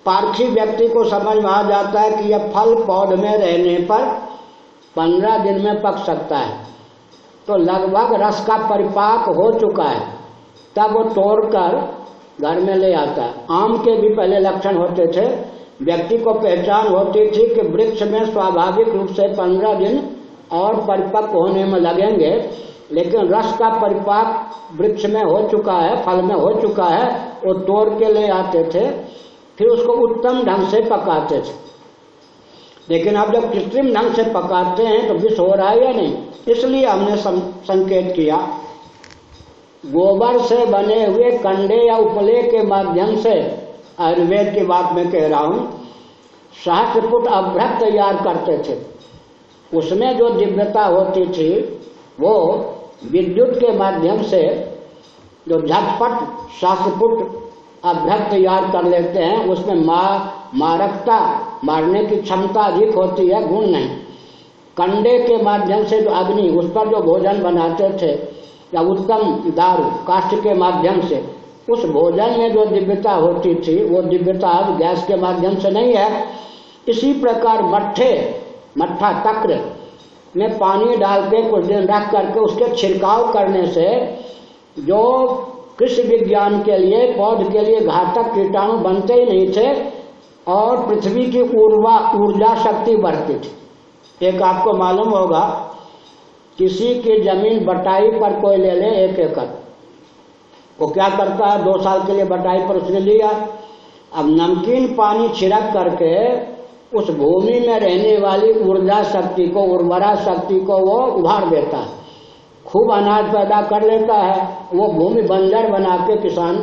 पारखी व्यक्ति को समझ में आ जाता है कि यह फल पौध में रहने पर पंद्रह दिन में पक सकता है। तो लगभग रस का परिपाक हो चुका है। तब वो तोड़कर घर में ले आता है। आम के भी पहले लक्षण होते थे। व्यक्ति को पहचान होती थी कि वृक्ष में स्वाभाविक रूप से पंद्रह दिन और परिपक्व होने में लगेंगे, लेकिन रस का परिपाक वृक्ष में हो चुका है, फल में हो चुका है, वो तोड़ के ले आते थे, फिर उसको उत्तम ढंग से पकाते थे। लेकिन अब जब कृत्रिम ढंग से पकाते हैं तो विष हो रहा है या नहीं? इसलिए हमने संकेत किया, गोबर से बने हुए कंडे या उपले के माध्यम से, आयुर्वेद की बात में कह रहा हूँ सहस्त्र फुट अभ्रक तैयार करते थे। उसमें जो दिव्यता होती थी, वो विद्युत के माध्यम से जो झटपट सहस्त्र फुट अभ्रक तैयार कर लेते हैं, उसमें मार मारकता, मारने की क्षमता अधिक होती है, गुण नहीं। कंडे के माध्यम से जो अग्नि, उस पर जो भोजन बनाते थे, या उत्तम दारू काष्ट के माध्यम से, उस भोजन में जो दिव्यता होती थी, वो दिव्यता अब गैस के माध्यम से नहीं है। इसी प्रकार मट्ठे मट्ठा तक्र। में पानी डाल के कुछ दिन रख करके उसके छिड़काव करने से जो कृषि विज्ञान के लिए, पौध के लिए घातक कीटाणु बनते ही नहीं थे और पृथ्वी की ऊर्जा ऊर्जा शक्ति बढ़ती थी। एक आपको मालूम होगा, किसी की ज़मीन बटाई पर कोई ले ले एक एकड़। वो क्या करता है? दो साल के लिए बटाई पर उसने लिया। अब नमकीन पानी छिड़क करके उस भूमि में रहने वाली ऊर्जा शक्ति को, उर्वरा शक्ति को वो उभार देता है। खूब अनाज पैदा कर लेता है। वो भूमि बंजर बना के किसान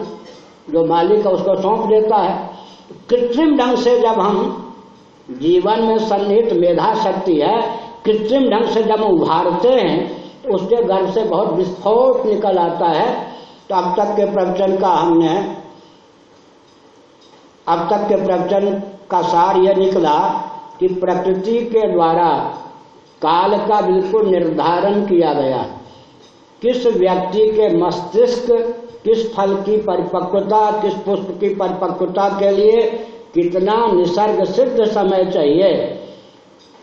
जो मालिक है उसको सौंप देता है। कृत्रिम ढंग से जब हम जीवन में सन्निहित मेधा शक्ति है, कृत्रिम ढंग से जब हम उभारते हैं तो उसके गर्भ से बहुत विस्फोट निकल आता है। तो अब तक के प्रवचन का हमने, अब तक के प्रवचन का सार यह निकला कि प्रकृति के द्वारा काल का बिल्कुल निर्धारण किया गया। किस व्यक्ति के मस्तिष्क, किस फल की परिपक्वता, किस पुष्प की परिपक्वता के लिए कितना निसर्ग सिद्ध समय चाहिए,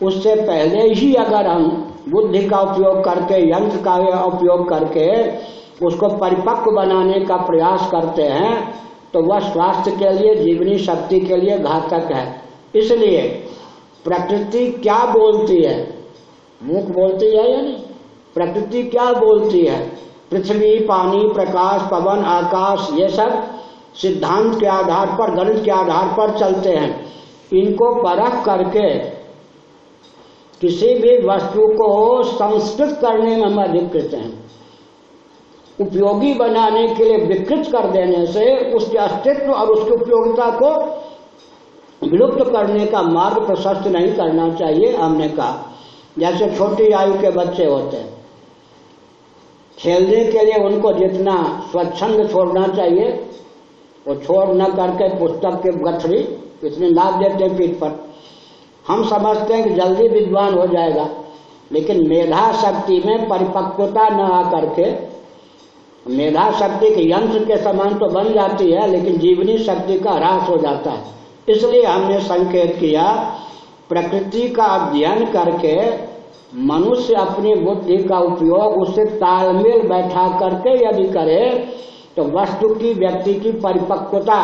उससे पहले ही अगर हम बुद्धि का उपयोग करके, यंत्र का उपयोग करके उसको परिपक्व बनाने का प्रयास करते हैं तो वह स्वास्थ्य के लिए, जीवनी शक्ति के लिए घातक है। इसलिए प्रकृति क्या बोलती है? मुख बोलती है या नहीं? प्रकृति क्या बोलती है? पृथ्वी, पानी, प्रकाश, पवन, आकाश, ये सब सिद्धांत के आधार पर, गणित के आधार पर चलते हैं। इनको परख करके किसी भी वस्तु को संस्कृत करने में हम अधिकृत हैं। उपयोगी बनाने के लिए विकृत कर देने से उसके अस्तित्व और उसकी उपयोगिता को विलुप्त करने का मार्ग प्रशस्त नहीं करना चाहिए, हमने कहा। जैसे छोटी आयु के बच्चे होते हैं। खेलने के लिए उनको जितना स्वच्छंद छोड़ना चाहिए, वो छोड़ न करके पुस्तक के गठरी इतने लाभ देते हैं पीठ पर। हम समझते हैं कि जल्दी विद्वान हो जाएगा, लेकिन मेधा शक्ति में परिपक्वता न आकर के मेधा शक्ति के यंत्र के समान तो बन जाती है, लेकिन जीवनी शक्ति का ह्रास हो जाता है। इसलिए हमने संकेत किया, प्रकृति का अध्ययन करके मनुष्य अपनी बुद्धि का उपयोग उससे तालमेल बैठा करके यदि करे तो वस्तु की, व्यक्ति की परिपक्वता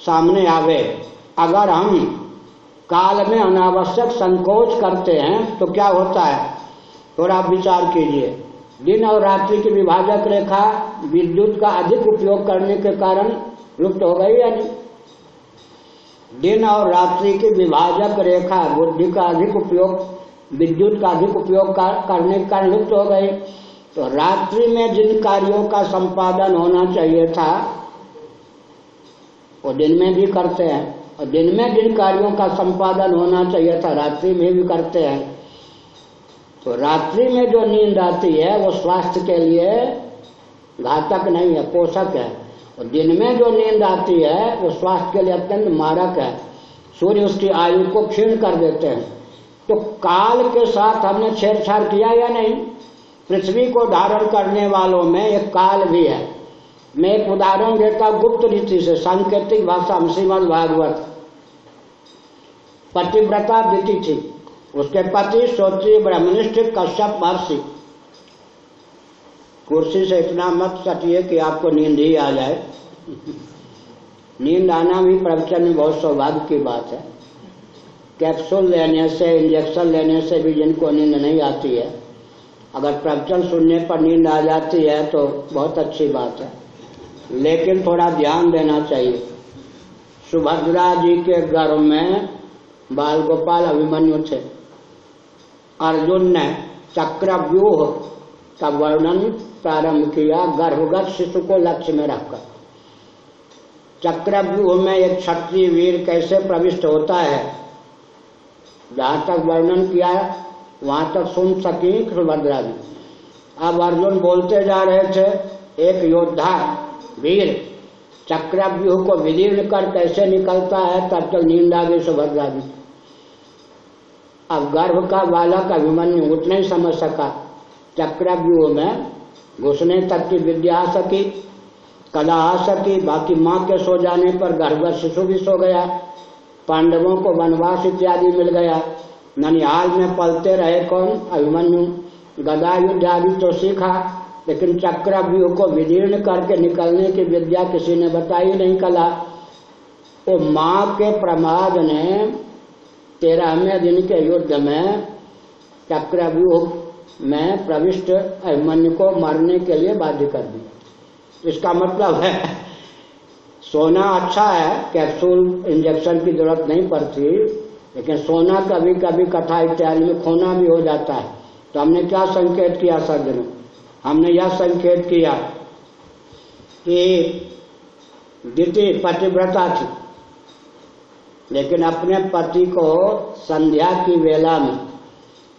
सामने आवे। अगर हम काल में अनावश्यक संकोच करते हैं तो क्या होता है? थोड़ा विचार कीजिए। दिन और रात्रि की विभाजक रेखा विद्युत का अधिक उपयोग करने के कारण लुप्त हो गई या नहीं दिन और रात्रि की विभाजक रेखा बुद्धि का अधिक उपयोग, विद्युत का अधिक उपयोग करने के कारण लुप्त हो गई। तो रात्रि में जिन कार्यों का संपादन होना चाहिए था, वो दिन में भी करते हैं। और दिन में जिन कार्यों का संपादन होना चाहिए था, रात्रि में भी करते हैं। तो रात्रि में जो नींद आती है, वो स्वास्थ्य के लिए घातक नहीं है, पोषक है। और दिन में जो नींद आती है, वो स्वास्थ्य के लिए अत्यंत मारक है। सूर्य उसकी आयु को क्षीण कर देते हैं। तो काल के साथ हमने छेड़छाड़ किया या नहीं? पृथ्वी को धारण करने वालों में एक काल भी है। मैं एक उदाहरण देता गुप्त रीति से, सांकेतिक भाषा श्रीमद भागवत। पतिव्रता बीती थी। उसके पति श्रोत्रीय ब्रह्मनिष्ठ कश्यप महर्षि कुर्सी से इतना मत सटिए कि आपको नींद ही आ जाए। नींद आना भी प्रवचन में बहुत सौभाग्य की बात है। कैप्सूल लेने से, इंजेक्शन लेने से भी जिनको नींद नहीं आती है। अगर प्रवचन सुनने पर नींद आ जाती है तो बहुत अच्छी बात है। लेकिन थोड़ा ध्यान देना चाहिए। सुभद्रा जी के घर में बाल गोपाल अभिमन्यु थे। अर्जुन ने चक्रव्यूह का वर्णन प्रारंभ किया, गर्भगत शिशु को लक्ष्य में रखकर। चक्रव्यूह में एक क्षत्रिय वीर कैसे प्रविष्ट होता है? जहाँ तक वर्णन किया वहाँ तक सुन सकी सुभद्रा जी अब अर्जुन बोलते जा रहे थे, एक योद्धा वीर चक्रव्यूह को विदीर्ण कर कैसे निकलता है? तब तक नींद आ गई सुभद्रा जी अब गर्भ का बालक अभिमन्यु उतना ही समझ सका। चक्रव्यूह में घुसने तक की विद्या आ सकी, कला आ सकी, बाकी माँ के सो जाने पर गर्भ शिशु भी सो गया, पांडवों को वनवास इत्यादि मिल गया। ननिहाल में पलते रहे कौन? अभिमन्यु। गदा युद्ध आदि तो सीखा, लेकिन चक्रव्यूह को विदीर्ण करके निकलने की विद्या किसी ने बताई नहीं कला। वो माँ के प्रमाद ने तेरहवें दिन के युद्ध में चक्रव्यूह में प्रविष्ट अभिमन्यु को मारने के लिए बाध्य कर दी। इसका मतलब है, सोना अच्छा है, कैप्सूल इंजेक्शन की ज़रूरत नहीं पड़ती, लेकिन सोना कभी कभी कथा इत्यादि में खोना भी हो जाता है। तो हमने क्या संकेत किया सज्जनों हमने यह संकेत किया कि द्वितीय पतिव्रता थी। लेकिन अपने पति को संध्या की वेला में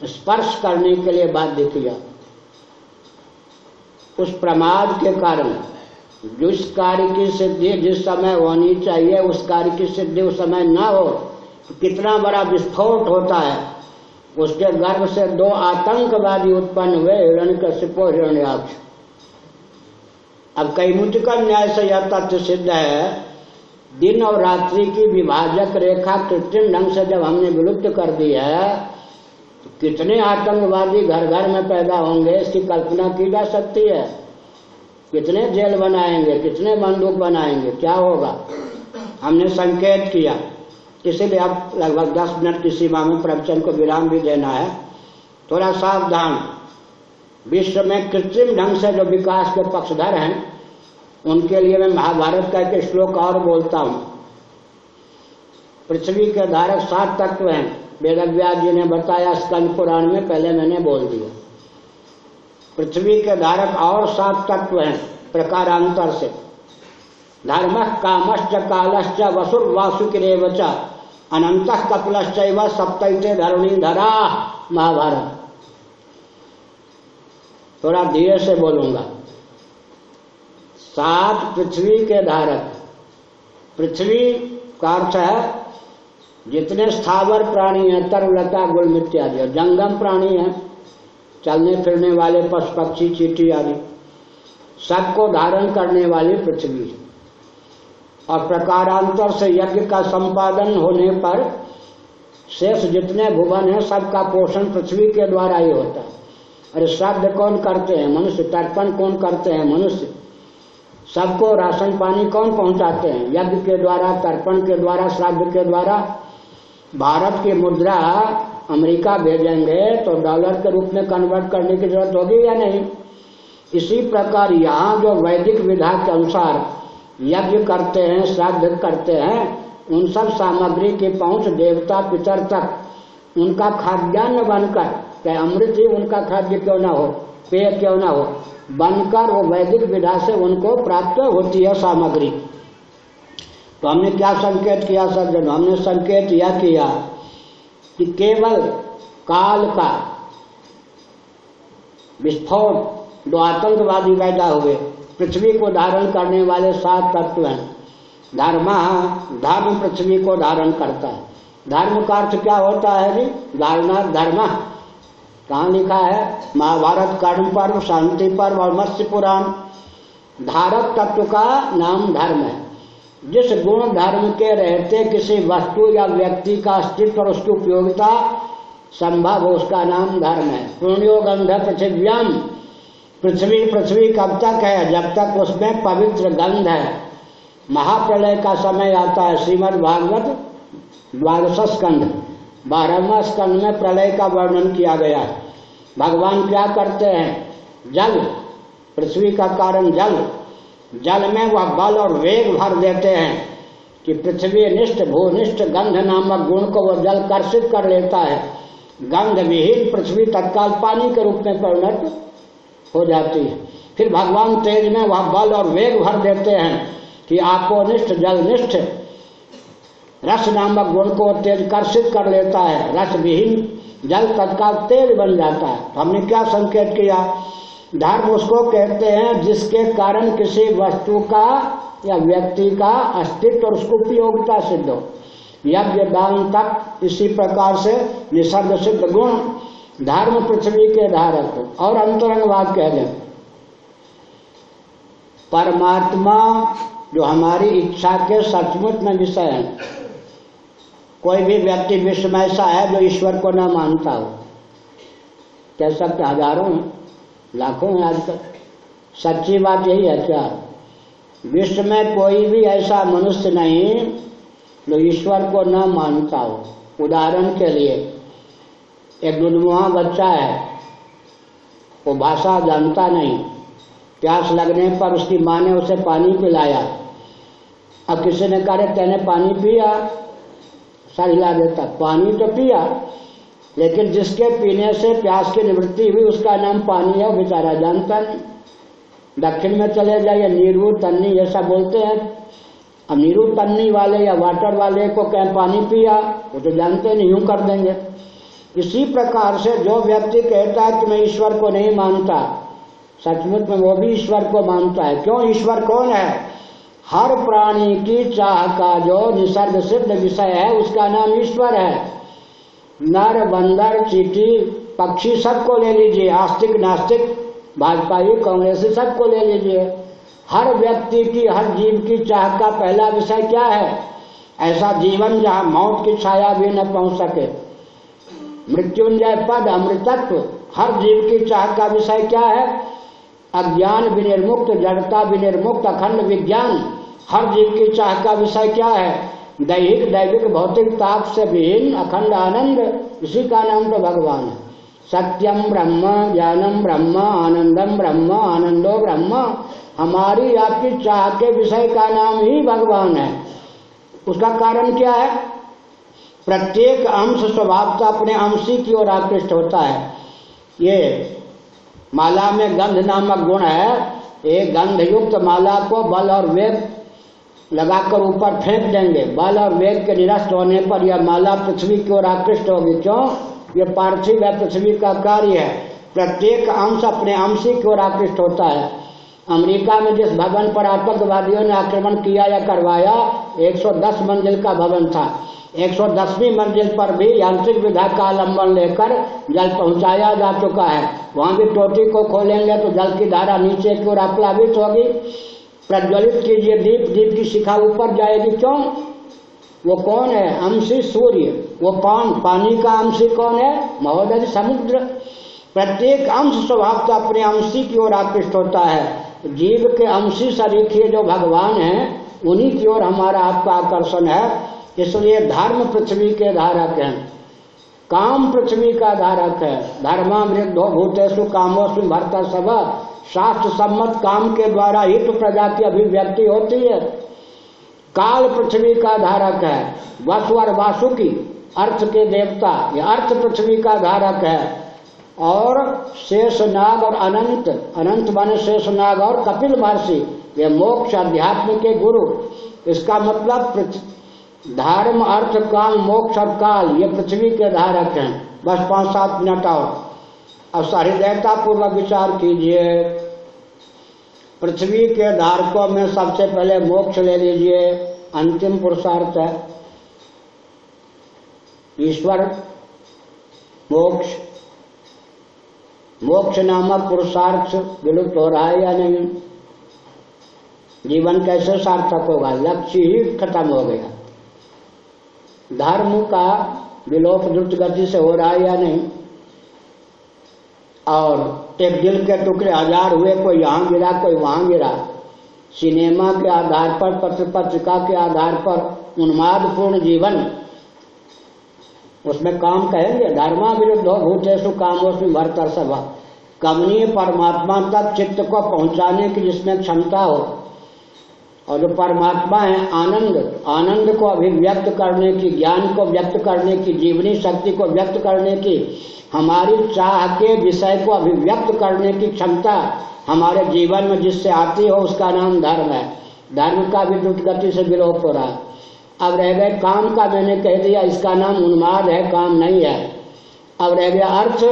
स्पर्श करने के लिए बाध्य किया। उस प्रमाद के कारण, जिस कार्य की सिद्धि जिस समय होनी चाहिए, उस कार्य की सिद्धि उस समय न हो तो कितना बड़ा विस्फोट होता है, उसके गर्भ से दो आतंकवादी उत्पन्न हुए, हिरण कशिपो हिरण्याक्ष। अब कई मुचकर न्याय से यह तथ्य सिद्ध है दिन और रात्रि की विभाजक रेखा कृत्रिम ढंग से जब हमने विलुप्त कर दी है तो कितने आतंकवादी घर घर में पैदा होंगे, इसकी कल्पना की जा सकती है। कितने जेल बनाएँगे, कितने बंदूक बनाएँगे, क्या होगा? हमने संकेत किया। इसीलिए अब लगभग दस मिनट की सीमा में प्रवचन को विराम भी देना है। थोड़ा सावधान। विश्व में कृत्रिम ढंग से जो विकास के पक्षधर हैं उनके लिए मैं महाभारत का एक श्लोक और बोलता हूँ। पृथ्वी के धारक सात तत्व हैं। वेदव्यास जी ने बताया, स्कंद पुराण में पहले मैंने बोल दिया। पृथ्वी के धारक और सात तत्व हैं, प्रकारांतर से। धर्म कामश्च कालश्च वसुर वासुकिरेव अनंत कपिलश्च सप्तते धरुणी धरा महाभारत। थोड़ा धीरे से बोलूँगा। सात पृथ्वी के धारक। पृथ्वी का अर्थ है, जितने स्थावर प्राणी हैं, तरलता गुल इत्यादि, और जंगम प्राणी हैं, चलने फिरने वाले पशु पक्षी चीटी आदि। सबको धारण करने वाली पृथ्वी। और प्रकारांतर से यज्ञ का संपादन होने पर शेष जितने भुवन हैं, सबका पोषण पृथ्वी के द्वारा ही होता है। अरे श्राद्ध कौन करते हैं? मनुष्य। तर्पण कौन करते हैं? मनुष्य। सबको राशन पानी कौन पहुंचाते हैं? यज्ञ के द्वारा, तर्पण के द्वारा, श्राद्ध के द्वारा। भारत की मुद्रा अमेरिका भेजेंगे तो डॉलर के रूप में कन्वर्ट करने की ज़रूरत होगी या नहीं? इसी प्रकार यहाँ जो वैदिक विधा के अनुसार यज्ञ करते हैं, श्राद्ध करते हैं, उन सब सामग्री की पहुँच देवता, पितर तक, उनका खाद्यान्न बनकर अमृत ही उनका खाद्य क्यों ना हो, पेय क्यों ना हो बनकर वो वैदिक विधा से उनको प्राप्त होती है सामग्री। तो हमने क्या संकेत किया सज्जन हमने संकेत यह किया कि केवल काल का विस्फोट दो आतंकवादी पैदा हुए, पृथ्वी को धारण करने वाले सात तत्व हैं। धर्म धर्म पृथ्वी को धारण करता है। धर्म का अर्थ क्या होता है जी? धारणा, धर्म। कहा लिखा है? महाभारत कर्म पर्व, शांति पर्व और मत्स्य पुराण। धारक तत्व का नाम धर्म है। जिस गुण धर्म के रहते किसी वस्तु या व्यक्ति का अस्तित्व और उसकी उपयोगिता संभव हो, उसका नाम धर्म है। पुण्यो गंध पृथ्व्याम। पृथ्वी पृथ्वी कब तक है? जब तक उसमें पवित्र गंध है। महाप्रलय का समय आता है। श्रीमद भागवत द्वादश स्कंध। बारहवा स्कंध में प्रलय का वर्णन किया गया है। भगवान क्या करते हैं? जल, पृथ्वी का कारण जल। जल में वह बल और वेग भर देते हैं कि पृथ्वी निष्ठ, भूनिष्ठ गंध नामक गुण को वह जल कर्षित कर लेता है। गंध विहीन पृथ्वी तत्काल पानी के रूप में परिणत हो जाती है। फिर भगवान तेज में वह बल और वेग भर देते हैं कि आपोनिष्ठ जलनिष्ठ रस नामक गुण को तेज कर्षित कर लेता है। रस विहीन जल तत्काल तेज बन जाता है। तो हमने क्या संकेत किया? धर्म उसको कहते हैं, जिसके कारण किसी वस्तु का या व्यक्ति का अस्तित्व और उसको उपयोगिता सिद्ध हो। यज्ञ दान तक इसी प्रकार से निसर्ग सिद्ध गुण धर्म पृथ्वी के धारक और अंतरंगवाद कह दें। परमात्मा जो हमारी इच्छा के सचमुच में विषय है कोई भी व्यक्ति विश्व में ऐसा है जो ईश्वर को न मानता हो। कह सकते हज़ारों हैं लाखों हैं आजकल। सच्ची बात यही है क्या? विश्व में कोई भी ऐसा मनुष्य नहीं जो ईश्वर को न मानता हो। उदाहरण के लिए, एक दुनमुहा बच्चा है, वो भाषा जानता नहीं। प्यास लगने पर उसकी माँ ने उसे पानी पिलाया। अब किसी ने कहा तेने पानी पिया? सर देता पानी तो पिया, लेकिन जिसके पीने से प्यास की निवृत्ति हुई, उसका नाम पानी है बेचारा जानता नहीं। दक्षिण में चले जाइए नीरू, तन्नी ऐसा बोलते हैं। अब नीरू, तन्नी वाले या वाटर वाले को कहें, पानी पिया, वो तो जानते नहीं, यूँ कर देंगे। इसी प्रकार से जो व्यक्ति कहता है कि मैं ईश्वर को नहीं मानता, सचमुच में वो भी ईश्वर को मानता है। क्यों? ईश्वर कौन है? हर प्राणी की चाह का जो निसर्ग सिद्ध विषय है, उसका नाम ईश्वर है। नर, बंदर, चीटी, पक्षी, सबको ले लीजिए। आस्तिक, नास्तिक भाजपाई कांग्रेसी सबको ले लीजिए। हर व्यक्ति की, हर जीव की चाह का पहला विषय क्या है? ऐसा जीवन जहाँ मौत की छाया भी न पहुँच सके। मृत्युंजय पद, अमृतत्व, हर जीव की चाह का विषय क्या है? अज्ञान विनिर्मुक्त, जड़ता विनिर्मुक्त, अखंड विज्ञान, हर जीव की चाह का विषय क्या है? दैहिक, दैविक, भौतिक, ताप से विहीन अखंड, आनंद, इसी का नाम तो भगवान है। सत्यम ब्रह्म, ज्ञानम ब्रह्म, आनंदम ब्रह्म, आनंदो ब्रह्म, हमारी आपकी चाह के विषय का नाम ही भगवान है। उसका कारण क्या है? प्रत्येक अंश स्वभाव स्वभावता अपने अंशी की ओर आकृष्ट होता है। ये माला में गंध नामक गुण है। एक गंध युक्त माला को बल और वेग लगाकर ऊपर फेंक देंगे। बल और वेग के निरस्त होने पर यह माला पृथ्वी की ओर आकृष्ट होगी। क्यों? ये पार्थिव है पृथ्वी का कार्य है। प्रत्येक अंश अपने अंशी की ओर आकृष्ट होता है। अमेरिका में जिस भवन पर आतंकवादियों ने आक्रमण किया या करवाया 110 मंजिल का भवन था। 110वीं मंजिल पर भी यांत्रिक विधा का आलंबन लेकर जल पहुँचाया जा चुका है। वहाँ भी टोटी को खोलेंगे तो जल की धारा नीचे की ओर अप्लावित होगी। प्रज्वलित कीजिए दीप दीप की शिखा ऊपर जाएगी। क्यों? वो कौन है? अंशी सूर्य। वो कौन पानी का अंशी कौन है? महोदय समुद्र। प्रत्येक अंश स्वभाव तो अपने अंशी की ओर आकृष्ट होता है। जीव के अंशी शरीर जो भगवान है, उन्हीं की ओर हमारा आपका आकर्षण है। इसलिए धर्म पृथ्वी के धारक हैं। काम पृथ्वी का धारक है। धर्मामृत भूतेषु कामोषु भरता सब शास्त्र सम्मत काम के द्वारा हित प्रजा की अभिव्यक्ति होती है। काल पृथ्वी का धारक है। वसु और वासुकी अर्थ के देवता यह अर्थ पृथ्वी का धारक है। और शेष नाग और अनंत अनंत माने शेष नाग और कपिल महर्षि, ये मोक्ष अध्यात्म के गुरु। इसका मतलब धर्म, अर्थ काल मोक्ष और काल, ये पृथ्वी के धारक हैं। बस पाँच सात मिनट और। अब सहृदयता पूर्वक विचार कीजिए। पृथ्वी के धारकों में सबसे पहले मोक्ष ले लीजिए। अंतिम पुरुषार्थ है। ईश्वर, मोक्ष। मोक्ष नामक पुरुषार्थ विलुप्त हो रहा है या नहीं? जीवन कैसे सार्थक होगा? लक्ष्य ही खत्म हो गया। धर्म का विलोप द्रुत गति से हो रहा है या नहीं? और एक दिल के टुकड़े हज़ार हुए, कोई यहाँ गिरा, कोई वहाँ गिरा। सिनेमा के आधार पर, पत्र पत्रिका के आधार पर उन्मादपूर्ण जीवन, उसमें काम कहेंगे। धर्मा विरुद्ध हो भूतेषु कामों भरतर सभा। कमनीय परमात्मा तक चित्त को पहुँचाने की जिसमें क्षमता हो और जो परमात्मा है, आनंद आनंद को अभिव्यक्त करने की, ज्ञान को व्यक्त करने की, जीवनी शक्ति को व्यक्त करने की, हमारी चाह के विषय को अभिव्यक्त करने की क्षमता हमारे जीवन में जिससे आती हो, उसका नाम धर्म है। धर्म का भी द्रुत गति से विलोप हो रहा है। अब रह गए काम का मैंने कह दिया, इसका नाम उन्माद है, काम नहीं है। अब रह गया अर्थ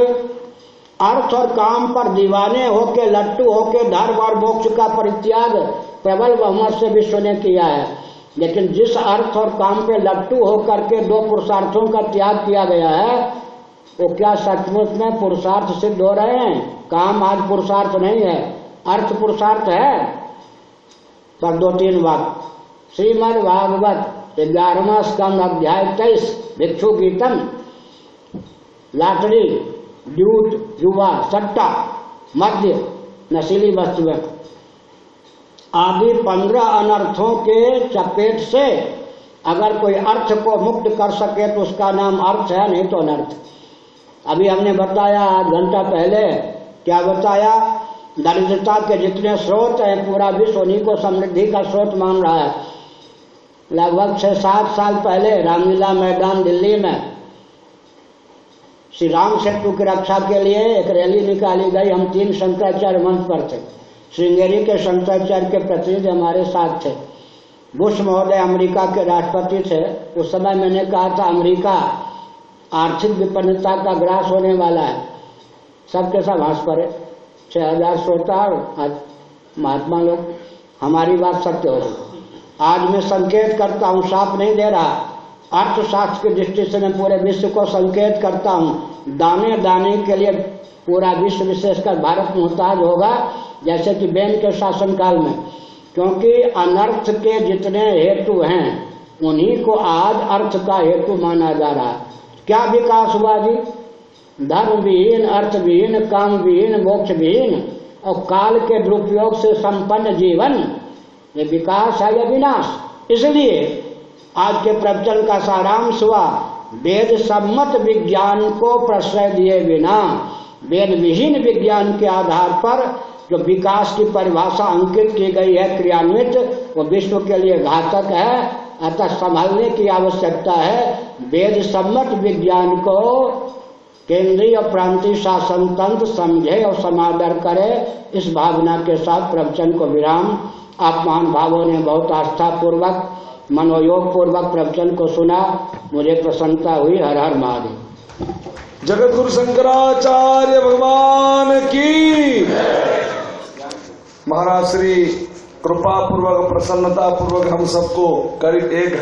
अर्थ और काम पर दीवाने होके, लट्टू होके, धर्म और मोक्ष का परित्याग प्रबल बहुमत से विश्व ने किया है। लेकिन जिस अर्थ और काम पे लट्टू होकर के दो पुरुषार्थों का त्याग किया गया है, वो क्या सचमुच में पुरुषार्थ सिद्ध हो रहे हैं? काम आज पुरुषार्थ नहीं है, अर्थ पुरुषार्थ है। पर दो तीन बात। श्रीमद भागवत, ग्यारहवा स्कंद अध्याय तेईस, भिक्षु गीतम, लाटरी दूध युवा, सट्टा, मध्य, नशीली वस्तुएँ। आदि पंद्रह अनर्थों के चपेट से अगर कोई अर्थ को मुक्त कर सके तो उसका नाम अर्थ है, नहीं तो अनर्थ। अभी हमने बताया आध घंटा पहले, क्या बताया? दरिद्रता के जितने स्रोत हैं, पूरा विश्व उन्हीं को समृद्धि का स्रोत मान रहा है। लगभग छः सात साल पहले रामलीला मैदान दिल्ली में श्री राम सेतु की रक्षा के लिए एक रैली निकाली गई। हम तीन शंकराचार्य मंच पर थे। श्रृंगेरी के शंकराचार्य के प्रतिनिधि हमारे साथ थे। बुश महोदय अमेरिका के राष्ट्रपति थे। उस समय मैंने कहा था, अमेरिका आर्थिक विपन्नता का ग्रास होने वाला है। सबके सब हंस पड़े। छह हज़ार श्रोता और महात्मा लोग, हमारी बात सत्य हो गई। आज मैं संकेत करता हूँ, साफ़ नहीं दे रहा। अर्थशास्त्र की दृष्टि से मैं पूरे विश्व को संकेत करता हूँ। दाने दाने के लिए पूरा विश्व विशेषकर भारत मोहताज होगा, जैसे कि बैन के शासनकाल में। क्योंकि अनर्थ के जितने हेतु हैं, उन्हीं को आज अर्थ का हेतु माना जा रहा है। क्या विकास हुआ जी? धर्म विहीन अर्थ विहीन काम विहीन मोक्ष विहीन और काल के दुरुपयोग से संपन्न जीवन, ये विकास है या विनाश? इसलिए आज के प्रवचन का सारांश हुआ, वेद सम्मत विज्ञान को प्रश्रय दिए बिना, वेद विहीन विज्ञान के आधार पर जो विकास की परिभाषा अंकित की गई है, क्रियान्वित, वो विश्व के लिए घातक है, अतः संभालने की आवश्यकता है। वेद सम्मत विज्ञान को केंद्रीय प्रांतीय शासन तंत्र समझे और समादर करे, इस भावना के साथ प्रवचन को विराम। आप महान भावों ने बहुत आस्था पूर्वक मनोयोग पूर्वक प्रवचन को सुना, मुझे प्रसन्नता हुई हर हर महादेव। जगत गुरु शंकराचार्य भगवान की। महाराज, श्री कृपा पूर्वक प्रसन्नता पूर्वक हम सबको करीब एक